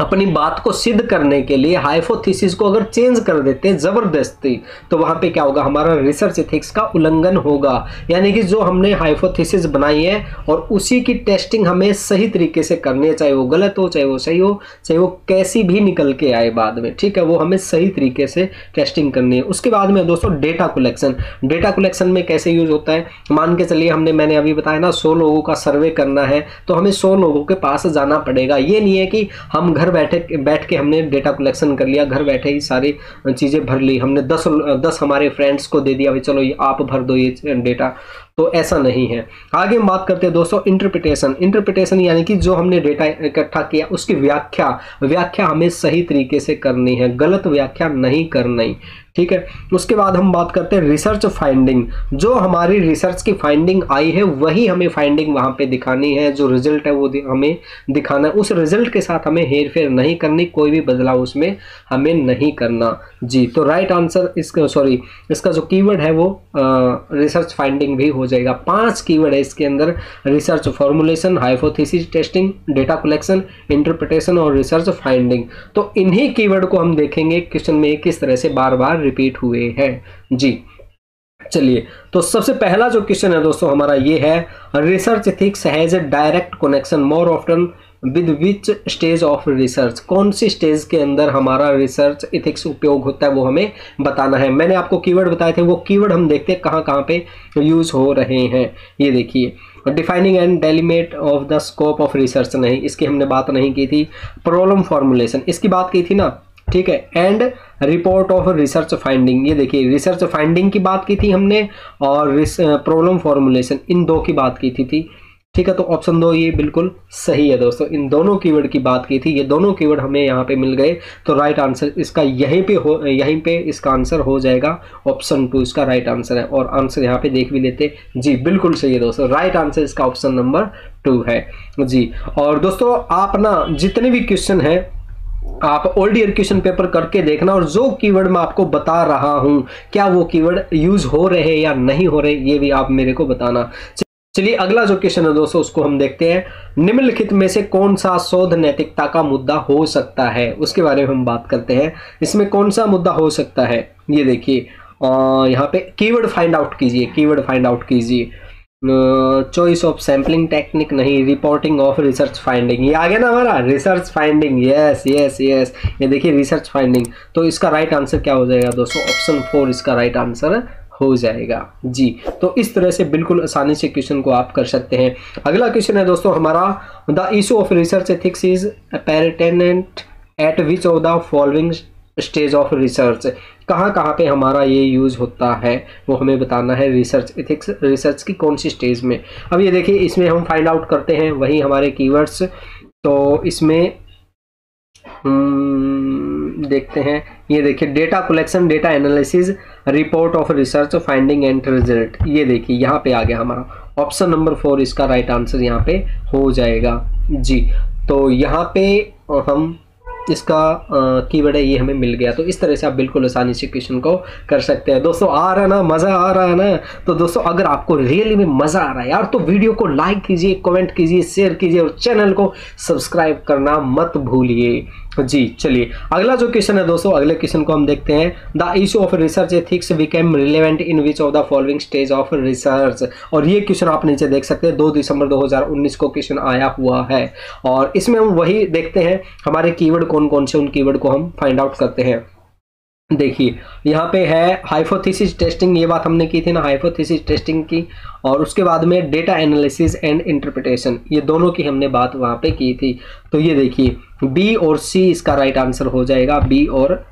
अपनी बात को सिद्ध करने के लिए हाइपोथेसिस को अगर चेंज कर देते हैं ज़बरदस्ती तो वहाँ पे क्या होगा? हमारा रिसर्च एथिक्स का उल्लंघन होगा। यानी कि जो हमने हाइपोथेसिस बनाई है और उसी की टेस्टिंग हमें सही तरीके से करनी है, चाहे वो गलत हो, चाहे वो सही हो, चाहे वो कैसी भी निकल के आए बाद में, ठीक है? वो हमें सही तरीके से टेस्टिंग करनी है। उसके बाद में दोस्तों डेटा कलेक्शन डेटा कलेक्शन में कैसे यूज़ होता है? मान के चलिए, हमने, मैंने अभी बताया ना, सौ लोगों का सर्वे करना है तो हमें सौ लोगों के पास जाना पड़ेगा। ये नहीं है कि हम घर घर बैठे, बैठ के हमने डेटा कलेक्शन कर लिया, घर बैठे ही सारी चीज़ें भर ली, हमने दस दस हमारे फ्रेंड्स को दे दिया, भाई चलो ये आप भर दो ये डेटा तो ऐसा नहीं है। आगे हम बात करते हैं दोस्तों इंटरप्रिटेशन इंटरप्रिटेशन यानी कि जो हमने डेटा इकट्ठा किया, उसकी व्याख्या। व्याख्या हमें सही तरीके से करनी है, गलत व्याख्या नहीं करनी। ठीक है? उसके बाद हम बात करते हैं रिसर्च फाइंडिंग जो हमारी रिसर्च की फाइंडिंग आई है, वही हमें फाइंडिंग वहाँ पे दिखानी है। जो रिज़ल्ट है वो हमें दिखाना है। उस रिज़ल्ट के साथ हमें हेर फेर नहीं करनी, कोई भी बदलाव उसमें हमें नहीं करना। जी तो राइट आंसर इसका सॉरी इसका जो कीवर्ड है वो रिसर्च फाइंडिंग भी हो जाएगा। पाँच कीवर्ड है इसके अंदर। Research formulation hypothesis testing data collection interpretation और रिसर्च फाइंडिंग तो इन्हीं कीवर्ड को हम देखेंगे क्वेश्चन में किस तरह से बार बार रिपीट हुए हैं। जी, चलिए। तो सबसे पहला जो क्वेश्चन है दोस्तों, हमारा ये है research ethics has a direct connection more often with which stage of research? कौन सी स्टेज के अंदर हमारा रिसर्च इथिक्स उपयोग होता है वो हमें बताना है? मैंने आपको कीवर्ड बताए थे वो कीवर्ड हम देखते हैं कहाँ कहाँ पे यूज़ हो रहे हैं। ये देखिए defining and delimit of the scope of research नहीं इसकी हमने बात नहीं की थी। प्रॉब्लम फॉर्मुलेशन इसकी बात की थी ना? ठीक है and report of research finding ये देखिए रिसर्च फाइंडिंग की बात की थी हमने और प्रॉब्लम फॉर्मुलेशन इन दो की बात की थी, थी। ठीक है तो ऑप्शन दो, ये बिल्कुल सही है दोस्तों। इन दोनों कीवर्ड की बात की थी, ये दोनों कीवर्ड हमें यहाँ पे मिल गए तो राइट आंसर इसका यहीं पे हो, यहीं पे इसका आंसर हो जाएगा। ऑप्शन टू इसका राइट आंसर है, और आंसर यहाँ पे देख भी लेते जी, बिल्कुल सही है दोस्तों राइट आंसर इसका ऑप्शन नंबर टू है। जी, और दोस्तों आप ना जितने भी क्वेश्चन है, आप ओल्ड ईयर क्वेश्चन पेपर करके देखना, और जो कीवर्ड मैं आपको बता रहा हूँ, क्या वो कीवर्ड यूज़ हो रहे या नहीं हो रहे, ये भी आप मेरे को बताना। चलिए अगला जो क्वेश्चन है दोस्तों, उसको हम देखते हैं। निम्नलिखित में से कौन सा शोध नैतिकता का मुद्दा हो सकता है? उसके बारे में हम बात करते हैं। इसमें कौन सा मुद्दा हो सकता है? ये देखिए यहाँ पे कीवर्ड फाइंड आउट कीजिए कीवर्ड फाइंड आउट कीजिए। चॉइस ऑफ़ सैम्पलिंग टेक्निक नहीं रिपोर्टिंग ऑफ़ रिसर्च फाइंडिंग ये आ गया ना हमारा? Research finding yes yes yes ये देखिए रिसर्च फाइंडिंग तो इसका राइट right आंसर क्या हो जाएगा दोस्तों? ऑप्शन फोर इसका राइट right आंसर हो जाएगा। जी तो इस तरह से बिल्कुल आसानी से क्वेश्चन को आप कर सकते हैं। अगला क्वेश्चन है दोस्तों, हमारा the issue of research ethics is pertinent at which of the following stage of research कहाँ कहाँ पे हमारा ये यूज़ होता है, वो हमें बताना है रिसर्च एथिक्स रिसर्च की कौन सी स्टेज में। अब ये देखिए, इसमें हम फाइंड आउट करते हैं, वही हमारे कीवर्ड्स तो इसमें देखते हैं। ये देखिए data collection data analysis report of research finding and result ये देखिए, यहाँ पे आ गया हमारा। ऑप्शन नंबर फोर इसका राइट आंसर यहाँ पे हो जाएगा। जी तो यहाँ पे हम इसका कीवर्ड है, ये हमें मिल गया। तो इस तरह से आप बिल्कुल आसानी से क्वेश्चन को कर सकते हैं। दोस्तों, आ रहा है ना, मज़ा आ रहा है ना? तो दोस्तों, अगर आपको रियली में मज़ा आ रहा है यार तो वीडियो को लाइक कीजिए कमेंट कीजिए शेयर कीजिए और चैनल को सब्सक्राइब करना मत भूलिए। जी, चलिए। अगला जो क्वेश्चन है दोस्तों, अगले क्वेश्चन को हम देखते हैं। The issue of research ethics became relevant in which of the following stage of research और ये क्वेश्चन आप नीचे देख सकते हैं। दो दिसंबर 2019 को क्वेश्चन आया हुआ है। और इसमें हम वही देखते हैं, हमारे कीवर्ड कौन कौन से उन कीवर्ड को हम फाइंड आउट करते हैं। देखिए, यहाँ पे है हाइपोथेसिस टेस्टिंग ये बात हमने की थी ना हाइपोथेसिस टेस्टिंग की। और उसके बाद में डेटा एनालिसिस एंड इंटरप्रिटेशन ये दोनों की हमने बात वहाँ पे की थी। तो ये देखिए बी और सी इसका राइट आंसर हो जाएगा बी और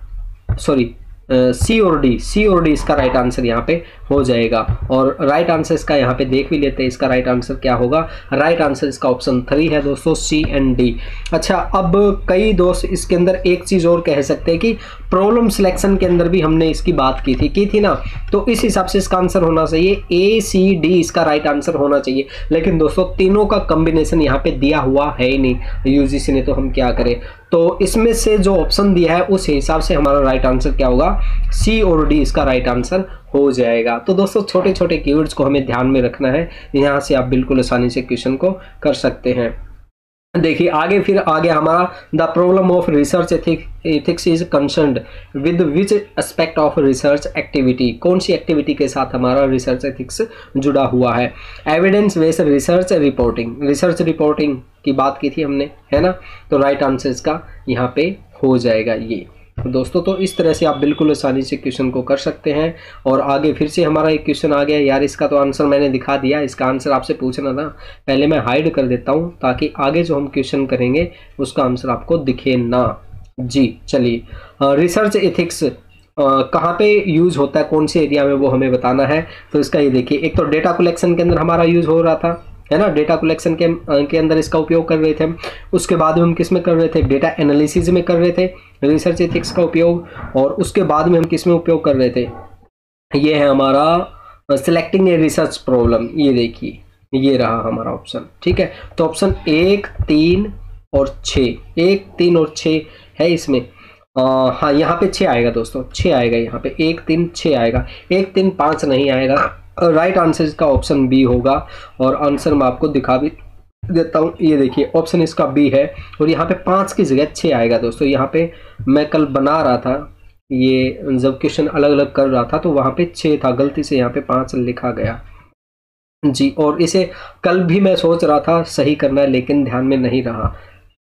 सॉरी सी और डी सी और डी इसका राइट आंसर यहाँ पे हो जाएगा। और राइट right आंसर इसका यहाँ पे देख भी लेते हैं, इसका राइट right आंसर क्या होगा? राइट right आंसर इसका ऑप्शन थ्री है दोस्तों सी एंड डी अच्छा अब कई दोस्त इसके अंदर एक चीज़ और कह सकते हैं कि प्रॉब्लम सिलेक्शन के अंदर भी हमने इसकी बात की थी की थी ना? तो इस हिसाब से इसका आंसर होना चाहिए ए सी डी इसका राइट आंसर होना चाहिए। लेकिन दोस्तों, तीनों का कॉम्बिनेशन यहाँ पे दिया हुआ है ही नहीं। यूजीसी ने तो हम क्या करें? तो इसमें से जो ऑप्शन दिया है, उस हिसाब से हमारा राइट आंसर क्या होगा? सी और डी इसका राइट आंसर हो जाएगा। तो दोस्तों छोटे छोटे कीवर्ड्स को हमें ध्यान में रखना है। यहाँ से आप बिल्कुल आसानी से क्वेश्चन को कर सकते हैं। देखिए, आगे फिर आगे हमारा the problem of research ethics is concern with which aspect of research activity? कौन सी एक्टिविटी के साथ हमारा रिसर्च एथिक्स जुड़ा हुआ है? Evidence based research reporting. Research reporting की बात की थी हमने, है ना? तो राइट आंसर इसका यहाँ पे हो जाएगा ये। दोस्तों तो इस तरह से आप बिल्कुल आसानी से क्वेश्चन को कर सकते हैं। और आगे फिर से हमारा एक क्वेश्चन आ गया यार, इसका तो आंसर मैंने दिखा दिया। इसका आंसर आपसे पूछना था। पहले मैं हाइड कर देता हूँ, ताकि आगे जो हम क्वेश्चन करेंगे, उसका आंसर आपको दिखे ना। जी, चलिए। रिसर्च एथिक्स कहाँ पे यूज़ होता है? कौन से एरिया में वो हमें बताना है? तो इसका ये देखिए, एक तो डेटा कलेक्शन के अंदर हमारा यूज़ हो रहा था, है ना? डेटा कलेक्शन के के अंदर इसका उपयोग कर रहे थे हम। उसके बाद हम किसमें कर रहे थे? डेटा एनालिसिस में कर रहे थे। रिसर्च एथिक्स का उपयोग और उसके बाद में हम किसमें उपयोग कर रहे थे? ये है हमारा सिलेक्टिंग ए रिसर्च प्रॉब्लम ये देखिए ये रहा हमारा ऑप्शन ठीक है? तो ऑप्शन एक तीन और छ एक तीन और छ है इसमें। आ, हाँ यहाँ पे छः आएगा दोस्तों। छः आएगा यहाँ पे। एक तीन छः आएगा। एक तीन पाँच नहीं आएगा। राइट आंसर इसका ऑप्शन बी होगा और आंसर मैं आपको दिखा भी देता हूँ ये देखिए ऑप्शन इसका बी है और यहाँ पे पाँच की जगह छः आएगा दोस्तों। यहाँ पे मैं कल बना रहा था, ये जब क्वेश्चन अलग अलग कर रहा था तो वहाँ पे छः था, गलती से यहाँ पे पाँच लिखा गया। जी, और इसे कल भी मैं सोच रहा था, सही करना है, लेकिन ध्यान में नहीं रहा।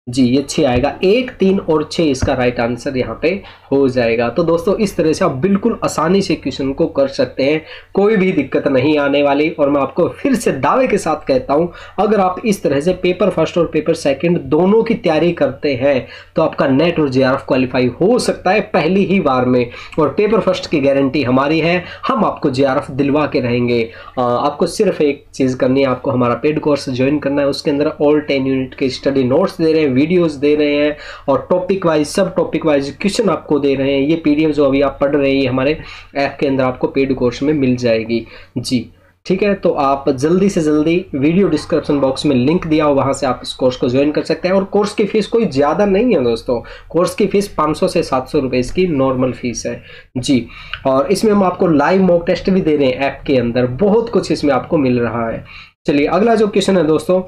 जी, ये छः आएगा। एक, तीन और छः इसका राइट आंसर यहाँ पे हो जाएगा। तो दोस्तों, इस तरह से आप बिल्कुल आसानी से क्वेश्चन को कर सकते हैं। कोई भी दिक्कत नहीं आने वाली और मैं आपको फिर से दावे के साथ कहता हूँ, अगर आप इस तरह से पेपर फ़र्स्ट और पेपर सेकंड दोनों की तैयारी करते हैं तो आपका नेट और जे क्वालिफाई हो सकता है पहली ही बार में। और पेपर फ़र्स्ट की गारंटी हमारी है, हम आपको जेआरएफ दिलवा के रहेंगे। आपको सिर्फ़ एक चीज़ करनी है, आपको हमारा पेड कोर्स ज्वाइन करना है, उसके अंदर ऑल टेन यूनिट के स्टडी नोट्स दे रहे हैं वीडियोस दे रहे हैं और टॉपिक वाइज सब टॉपिक वाइज क्वेश्चन आपको दे रहे हैं। ये पीडीएफ जो अभी आप पढ़ रहे हैं हमारे ऐप के अंदर आपको पेड कोर्स में मिल जाएगी। जी, ठीक है? तो आप जल्दी से जल्दी वीडियो डिस्क्रिप्शन बॉक्स में लिंक दिया हो, वहाँ से आप इस कोर्स को ज्वाइन कर सकते हैं। और कोर्स की फ़ीस कोई ज़्यादा नहीं है दोस्तों। कोर्स की फ़ीस 500 से 700 रुपए इसकी नॉर्मल फ़ीस है। जी, और इसमें हम आपको लाइव मॉक टेस्ट भी दे रहे हैं ऐप के अंदर। बहुत कुछ इसमें आपको मिल रहा है। चलिए, अगला जो क्वेश्चन है दोस्तों,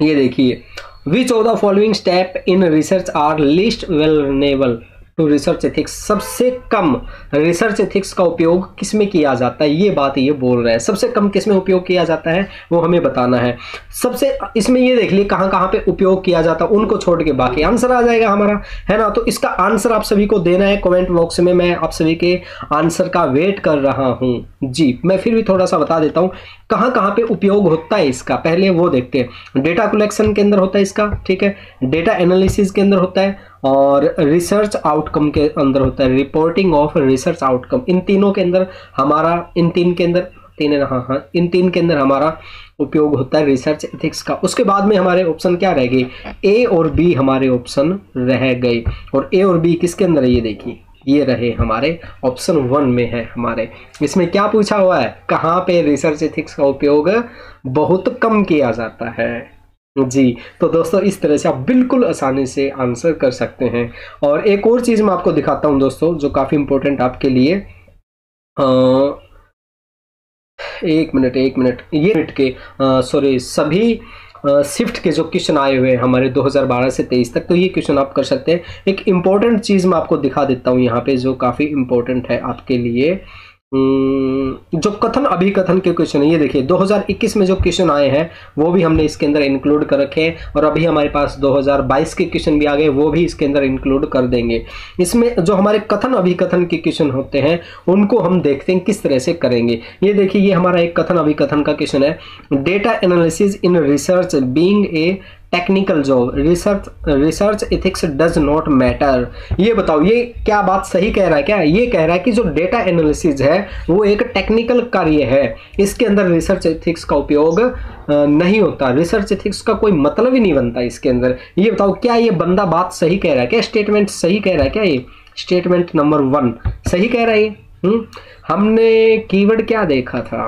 ये देखिए। Which of the following steps in research are least vulnerable? To research ethics सबसे कम रिसर्च एथिक्स का उपयोग किसमें किया जाता है? ये बात ये बोल रहे हैं। सबसे कम किसमें उपयोग किया जाता है? वो हमें बताना है। सबसे, इसमें ये देख लिए कहाँ कहाँ पे उपयोग किया जाता है, उनको छोड़ के बाकी। आंसर आ जाएगा हमारा, है ना? तो इसका आंसर आप सभी को देना है कमेंट बॉक्स में। मैं आप सभी के आंसर का वेट कर रहा हूँ। जी, मैं फिर भी थोड़ा सा बता देता हूँ, कहाँ कहाँ पे उपयोग होता है इसका? पहले वो देखते हैं। डेटा कलेक्शन के अंदर होता है इसका, ठीक है? डेटा एनालिसिस के अंदर होता है और रिसर्च आउटकम के अंदर होता है रिपोर्टिंग ऑफ़ रिसर्च आउटकम इन तीनों के अंदर हमारा, इन तीन के अंदर, तीन हाँ हाँ इन तीन के अंदर हमारा उपयोग होता है रिसर्च एथिक्स का। उसके बाद में हमारे ऑप्शन क्या रह गए? ए और बी हमारे ऑप्शन रह गए। और ए और बी किसके अंदर ये देखिए, ये रहे हमारे ऑप्शन वन में है हमारे। इसमें क्या पूछा हुआ है? कहाँ पे रिसर्च एथिक्स का उपयोग बहुत कम किया जाता है? जी तो दोस्तों इस तरह से आप बिल्कुल आसानी से आंसर कर सकते हैं। और एक और चीज़ मैं आपको दिखाता हूँ दोस्तों जो काफ़ी इंपॉर्टेंट आपके लिए आ, एक मिनट एक मिनट ये मिनट के सॉरी सभी शिफ्ट के जो क्वेश्चन आए हुए हैं हमारे 2012 से 23 तक तो ये क्वेश्चन आप कर सकते हैं। एक इंपॉर्टेंट चीज़ मैं आपको दिखा देता हूँ यहाँ पे जो काफ़ी इम्पोर्टेंट है आपके लिए। जो कथन, अभी कथन के क्वेश्चन है, ये देखिए 2021 में जो क्वेश्चन आए हैं, वो भी हमने इसके अंदर इंक्लूड कर रखे हैं, और अभी हमारे पास 2022 के क्वेश्चन भी आ गए, वो भी इसके अंदर इंक्लूड कर देंगे। इसमें जो हमारे कथन, अभी कथन के क्वेश्चन होते हैं, उनको हम देखते हैं, किस तरह से करेंगे। ये देखिए, ये हमारा एक कथन, अभी कथन का क्वेश्चन है। Data analysis in research being a technical job research research ethics does not matter ये बताओ, ये क्या बात सही कह रहा है क्या? ये कह रहा है कि जो डेटा एनालिसिस है, वो एक टेक्निकल कार्य है। इसके अंदर रिसर्च इथिक्स का उपयोग नहीं होता। रिसर्च इथिक्स का कोई मतलब ही नहीं बनता इसके अंदर। ये बताओ, क्या ये बंदा बात सही कह रहा है क्या? स्टेटमेंट सही कह रहा है क्या ये? स्टेटमेंट नंबर वन सही कह रहा है ये? हम्म? हमने कीवर्ड क्या देखा था?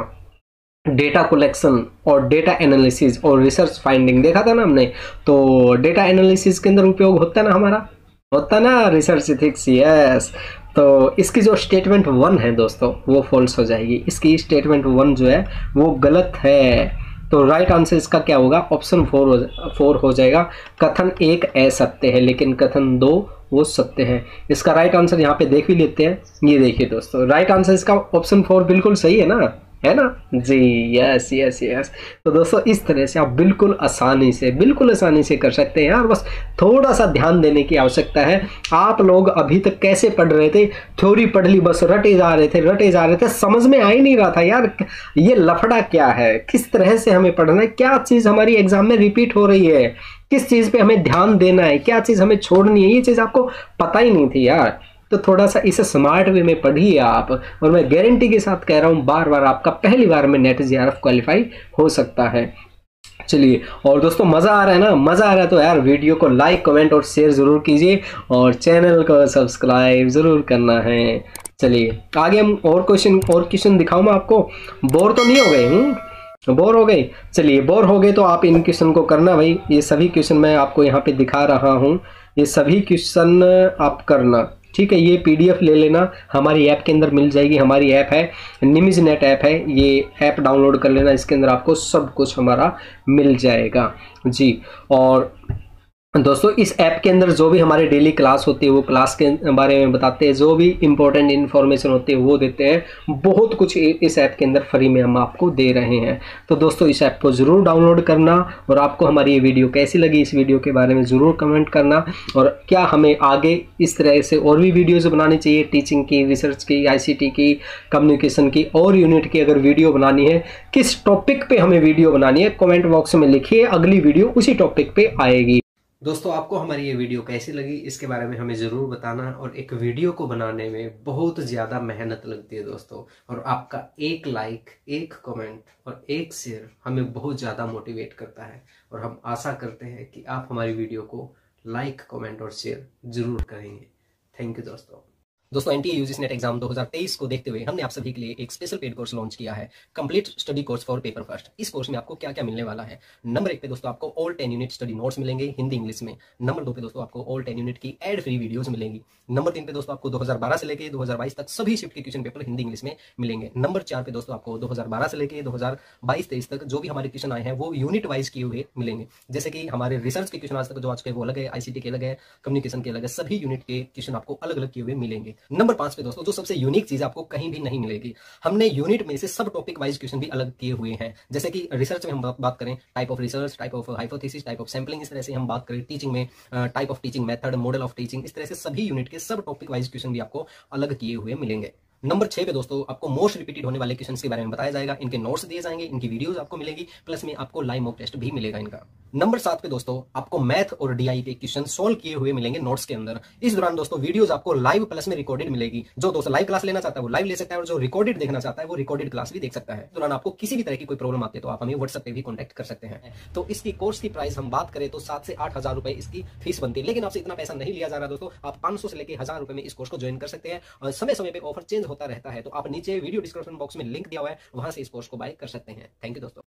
डेटा कलेक्शन और डेटा एनालिसिस और रिसर्च फाइंडिंग देखा था ना हमने? तो डेटा एनालिसिस के अंदर उपयोग होता है ना हमारा? होता ना रिसर्च इथिक्स यस तो इसकी जो स्टेटमेंट वन है दोस्तों, वो फॉल्स हो जाएगी। इसकी स्टेटमेंट वन जो है, वो गलत है। तो राइट आंसर इसका क्या होगा? ऑप्शन फोर हो फोर हो जाएगा। कथन एक असत्य है, लेकिन कथन दो वो सत्य है। इसका राइट आंसर यहाँ पे देख भी लेते हैं। ये देखिए दोस्तों राइट आंसर इसका ऑप्शन फोर बिल्कुल सही है ना? है ना? जी यस यस यस तो दोस्तों, इस तरह से आप बिल्कुल आसानी से, बिल्कुल आसानी से कर सकते हैं यार बस थोड़ा सा ध्यान देने की आवश्यकता है। आप लोग अभी तक कैसे पढ़ रहे थे? थ्योरी पढ़ ली, बस रटे जा रहे थे, रटे जा रहे थे। समझ में आ ही नहीं रहा था यार, ये लफड़ा क्या है? किस तरह से हमें पढ़ना है? क्या चीज़ हमारी एग्ज़ाम में रिपीट हो रही है? किस चीज़ पे हमें ध्यान देना है? क्या चीज़ हमें छोड़नी है? ये चीज़ आपको पता ही नहीं थी यार। तो थोड़ा सा इसे स्मार्ट वे में पढ़िए आप, और मैं गारंटी के साथ कह रहा हूँ बार बार आपका पहली बार में नेट जी क्वालिफाई हो सकता है। चलिए, और दोस्तों, मज़ा आ रहा है ना? मज़ा आ रहा है तो यार वीडियो को लाइक कमेंट और शेयर ज़रूर कीजिए, और चैनल को सब्सक्राइब ज़रूर करना है। चलिए, आगे हम और क्वेश्चन और क्वेश्चन दिखाऊँ मैं आपको? बोर तो नहीं हो गए हूँ बोर हो गए? चलिए बोर हो गए तो आप इन क्वेश्चन को करना भाई। ये सभी क्वेश्चन मैं आपको यहाँ पे दिखा रहा हूँ। ये सभी क्वेश्चन आप करना। ठीक है, ये पीडीएफ ले लेना। हमारी ऐप के अंदर मिल जाएगी। हमारी ऐप है निमिज नेट ऐप है। ये ऐप डाउनलोड कर लेना। इसके अंदर आपको सब कुछ हमारा मिल जाएगा। जी, और दोस्तों, इस ऐप के अंदर जो भी हमारे डेली क्लास होती है, वो क्लास के बारे में बताते हैं, जो भी इंपॉर्टेंट इन्फॉर्मेशन होती है, वो देते हैं। बहुत कुछ इस ऐप के अंदर फ्री में हम आपको दे रहे हैं। तो दोस्तों, इस ऐप को ज़रूर डाउनलोड करना और आपको हमारी ये वीडियो कैसी लगी, इस वीडियो के बारे में ज़रूर कमेंट करना। और क्या हमें आगे इस तरह से और भी वीडियोज़ बनानी चाहिए टीचिंग की रिसर्च की आईसीटी की कम्युनिकेशन की और यूनिट की अगर वीडियो बनानी है, किस टॉपिक पर हमें वीडियो बनानी है कॉमेंट बॉक्स में लिखिए, अगली वीडियो उसी टॉपिक पर आएगी। दोस्तों, आपको हमारी ये वीडियो कैसी लगी, इसके बारे में हमें ज़रूर बताना और एक वीडियो को बनाने में बहुत ज़्यादा मेहनत लगती है दोस्तों। और आपका एक लाइक एक कमेंट और एक शेयर हमें बहुत ज़्यादा मोटिवेट करता है। और हम आशा करते हैं कि आप हमारी वीडियो को लाइक कमेंट और शेयर ज़रूर करेंगे। थैंक यू दोस्तों। दोस्तों एनटीए यूजीसी नेट एग्ज़ाम 2023 को देखते हुए हमने आप सभी के लिए एक स्पेशल पेड कोर्स लॉन्च किया है। Complete study course for paper first इस कोर्स में आपको क्या क्या मिलने वाला है? नंबर एक पे दोस्तों आपको all ten unit study notes मिलेंगे हिंदी, इंग्लिश में। नंबर दो पे दोस्तों आपको ऑल टेन यूनिट की एड फ्री वीडियोज़ मिलेंगी। नंबर तीन पे दोस्तों आपको दो हज़ार बारह से लेकर दो तक सभी शिफ्ट के क्वेश्चन पेपर हिंदी, इंग्लिश में मिलेंगे। नंबर चार पे दोस्तों आपको दो से लेकर दो हज़ार तक जो भी हमारे क्वेश्चन आए हैं, वो यूनिट वाइज किए हुए मिलेंगे। जैसे कि हमारे रिसर्च के क्वेश्चन आज तक जो आज के वो अलग है आईसीटी के अलग है कम्युनिकेशन के अलग है, सभी यूनिट के क्वेश्चन आपको अलग अलग किए हुए मिलेंगे। नंबर पाँच पे दोस्तों, जो सबसे यूनिक चीज़ आपको कहीं भी नहीं मिलेगी। हमने यूनिट में से सब टॉपिक वाइज क्वेश्चन भी अलग किए हुए हैं। जैसे कि रिसर्च में हम बात करें type of research type of hypothesis type of sampling इस तरह से हम बात करें टीचिंग में type of teaching method model of teaching इस तरह से सभी यूनिट के सब टॉपिक वाइज क्वेश्चन भी आपको अलग किए हुए मिलेंगे। नंबर छह पे दोस्तों, आपको मोस्ट रिपीटेड होने वाले क्वेश्चन के बारे में बताया जाएगा, इनके नोट्स दिए जाएँगे, इनकी वीडियोस आपको मिलेगी प्लस में आपको लाइव मॉक टेस्ट भी मिलेगा इनका। नंबर सात पे दोस्तों, आपको मैथ और डीआई के क्वेश्चन सोल्व किए हुए मिलेंगे नोट्स के अंदर। इस दौरान दोस्तों वीडियोस आपको लाइव प्लस में रिकॉर्डेड मिलेगी। जो दोस्तों लाइव क्लास लेना चाहता है, वो लाइव ले सकता है, और जो रिकॉर्डेड देखना चाहता है, वो रिकॉर्डेड क्लास भी देख सकता है। दौरान आपको किसी भी तरह की कोई प्रॉब्लम आती है तो आप हमें व्हाट्सएप पे भी कॉन्टेक्ट कर सकते हैं। तो इसकी कोर्स की प्राइस हम बात करें तो सात से आठ हज़ार रुपए इसकी फ़ीस बनती है। लेकिन आपसे इतना पैसा नहीं लिया जा रहा दोस्तों, आप पाँच से लेकर हज़ार रुपए में इस कोर्स को ज्वाइन कर सकते हैं। समय समय पर ऑफ़र चेंज होता रहता है। तो आप नीचे वीडियो डिस्क्रिप्शन बॉक्स में लिंक दिया हुआ है, वहाँ से इस कोर्स को बाय कर सकते हैं। थैंक यू दोस्तों।